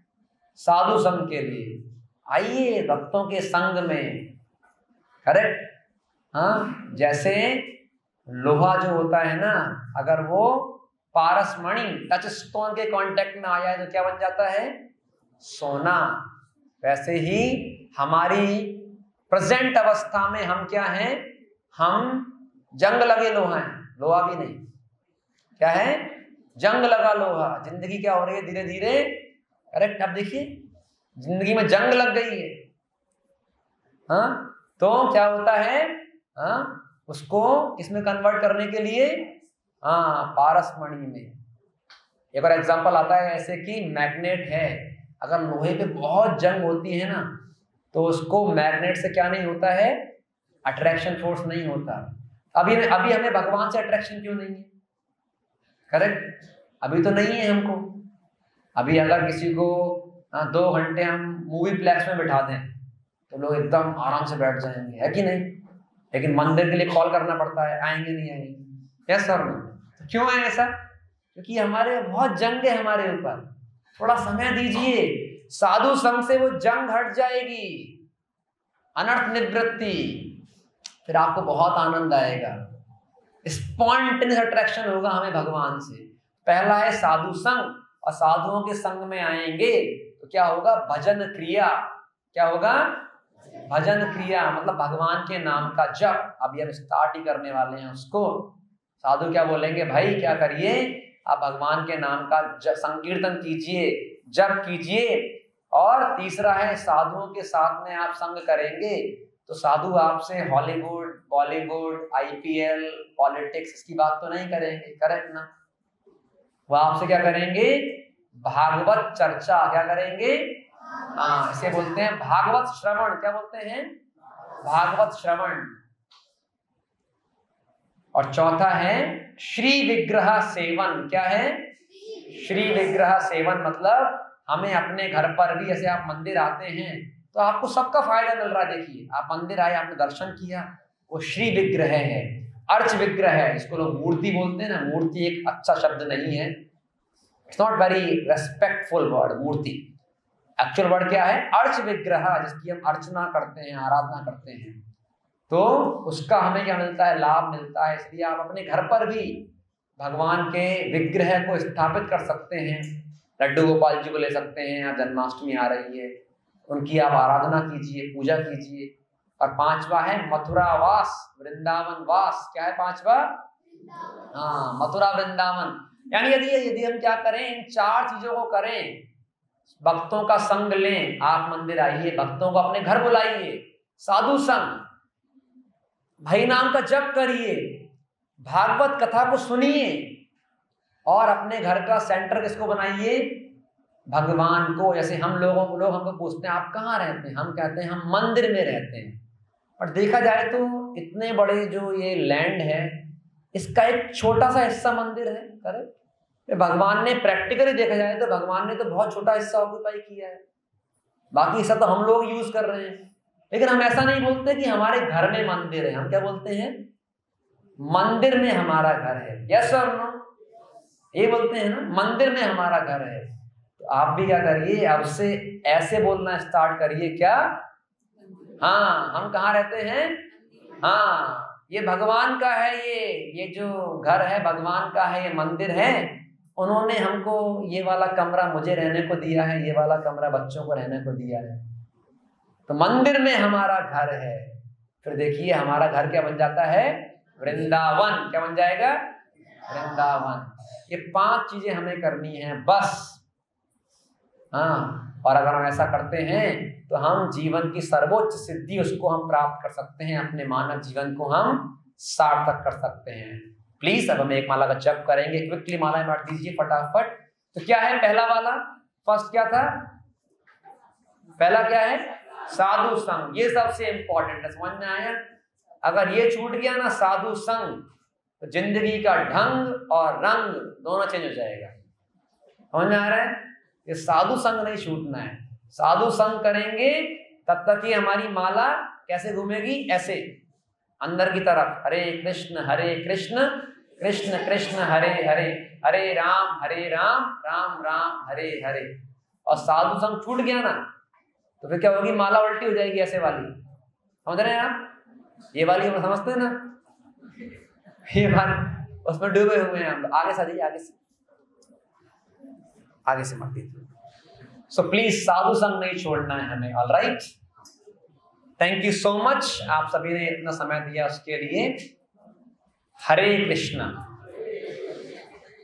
साधु संघ के लिए। आइए भक्तों के संग में। करेक्ट हाँ जैसे लोहा जो होता है ना, अगर वो पारस मणि टच स्टोन के कांटेक्ट में आया है तो क्या बन जाता है? सोना। वैसे ही हमारी प्रेजेंट अवस्था में हम क्या हैं? हम जंग लगे लोहा हैं। लोहा भी नहीं। क्या है? जंग लगा लोहा ज़िंदगी क्या हो रही है धीरे धीरे करेक्ट अब देखिए, ज़िंदगी में जंग लग गई है। हाँ? तो क्या होता है? हाँ? उसको इसमें कन्वर्ट करने के लिए हाँ पारस मणि में। एक और एग्जांपल आता है ऐसे कि मैग्नेट है। अगर लोहे पे बहुत जंग होती है ना तो उसको मैग्नेट से क्या नहीं होता है? अट्रैक्शन फोर्स नहीं होता। अभी अभी हमें भगवान से अट्रैक्शन क्यों नहीं है? करेक्ट अभी तो नहीं है हमको। अभी अगर किसी को हाँ, दो घंटे हम मूवी प्लेक्स में बैठा दें तो लोग एकदम आराम से बैठ जाएँगे। है कि नहीं? लेकिन मंदिर के लिए कॉल करना पड़ता है आएँगे नहीं आएँगे यस सर तो क्यों है ऐसा? क्योंकि हमारे बहुत जंग है हमारे ऊपर। थोड़ा समय दीजिए। साधु संघ से वो जंग हट जाएगी। अनर्थ निवृत्ति। फिर आपको बहुत आनंद आएगा। स्पॉन्टेनियस अट्रैक्शन होगा हमें भगवान से। पहला है साधु संघ और साधुओं के संग में आएँगे तो क्या होगा? भजन क्रिया। क्या होगा? भजन क्रिया मतलब भगवान के नाम का जप। अभी हम स्टार्ट ही करने वाले हैं उसको। साधु क्या बोलेंगे? भाई, क्या करिए? आप भगवान के नाम का संकीर्तन कीजिए, जप कीजिए। और तीसरा है, साधुओं के साथ में आप संग करेंगे। तो साधु आपसे हॉलीवुड, बॉलीवुड, आईपीएल, पॉलिटिक्स, इसकी बात तो नहीं करेंगे, करेक्ट ना? वो आपसे क्या करेंगे? भागवत चर्चा, क्या करेंगे? हाँ इसे बोलते हैं भागवत श्रवण, क्या बोलते हैं? भागवत श्रवण। और चौथा है श्री विग्रह सेवन, क्या है? श्री विग्रह सेवन मतलब हमें अपने घर पर भी ऐसे आप मंदिर आते हैं तो आपको सबका फ़ायदा मिल रहा है। देखिए, आप मंदिर आए, आपने दर्शन किया, वो श्री विग्रह है, अर्च विग्रह है, जिसको लोग मूर्ति बोलते हैं ना, मूर्ति एक अच्छा शब्द नहीं है। It's not very respectful word Murthy. Actual word क्या है? अर्च विग्रह, जिसकी हम अर्चना करते हैं, आराधना करते हैं। तो उसका हमें क्या मिलता है? लाभ मिलता है। इसलिए आप अपने घर पर भी भगवान के विग्रह को स्थापित कर सकते हैं। लड्डू गोपाल जी को ले सकते हैं आप जन्माष्टमी आ रही है। उनकी आप आराधना कीजिए, पूजा कीजिए। और पांचवा है मथुरा वास, वृंदावन वास। क्या है पांचवा? हाँ मथुरा, वृंदावन। यानी यदि यदि हम क्या करें, इन चार चीज़ों को करें, भक्तों का संग लें, आप मंदिर आइए, भक्तों को अपने घर बुलाइए, साधु संग, भाई नाम का जप करिए, भागवत कथा को सुनिए, और अपने घर का सेंटर किसको बनाइए? भगवान को, जैसे हम लोगों को, लोग हमको पूछते हैं, आप कहाँ रहते हैं? हम कहते हैं, हम मंदिर में रहते हैं। और देखा जाए तो इतने बड़े जो ये लैंड है, इसका एक छोटा सा हिस्सा मंदिर है करेक्ट भगवान ने प्रैक्टिकली देखा जाए तो भगवान ने तो बहुत छोटा हिस्सा ऑक्यूपाई किया है। बाकी हिस्सा तो हम लोग यूज़ कर रहे हैं। लेकिन हम ऐसा नहीं बोलते कि हमारे घर में मंदिर है। हम क्या बोलते हैं? मंदिर में हमारा घर है। यस और नो ये बोलते हैं ना, मंदिर में हमारा घर है। तो आप भी क्या करिए, अब से ऐसे बोलना स्टार्ट करिए, क्या? हाँ हम कहा रहते हैं? हाँ ये भगवान का है ये ये जो घर है भगवान का है, ये मंदिर है, उन्होंने हमको ये वाला कमरा मुझे रहने को दिया है, ये वाला कमरा बच्चों को रहने को दिया है। तो मंदिर में हमारा घर है, फिर देखिए हमारा घर क्या बन जाता है? वृंदावन, क्या बन जाएगा? वृंदावन। ये पाँच चीज़ें हमें करनी है, बस। हाँ और अगर हम ऐसा करते हैं तो हम जीवन की सर्वोच्च सिद्धि उसको हम प्राप्त कर सकते हैं, अपने मानव जीवन को हम सार्थक कर सकते हैं। प्लीज़ अब हम एक माला का जप करेंगे। क्विकली माला बांट दीजिए फटाफट। तो क्या है पहला वाला? फ़र्स्ट क्या था? पहला क्या है? साधु संघ ये सबसे इंपॉर्टेंट है, समझ में आया? अगर ये छूट गया ना, साधु संघ तो ज़िंदगी का ढंग और रंग दोनों चेंज हो जाएगा। समझ में आ रहा है? ये साधु संघ नहीं छूटना है। साधु संघ करेंगे, तब तक ही हमारी माला कैसे घूमेगी? ऐसे। अंदर की तरफ़, हरे कृष्ण हरे कृष्ण कृष्ण कृष्ण, हरे हरे हरे राम हरे राम राम राम, हरे हरे। और साधु संघ छूट गया ना तो फिर क्या होगी? माला उल्टी हो जाएगी ऐसे वाली। समझ रहे हैं आप? ये वाली हम समझते हैं ना? ये वाली, उसमें डूबे हुए हैं हम। आगे से आगे से। आगे से मत दीजिए। सो प्लीज़ साधु संग नहीं छोड़ना है हमें all right thank you so much आप सभी ने इतना समय दिया उसके लिए। हरे कृष्णा।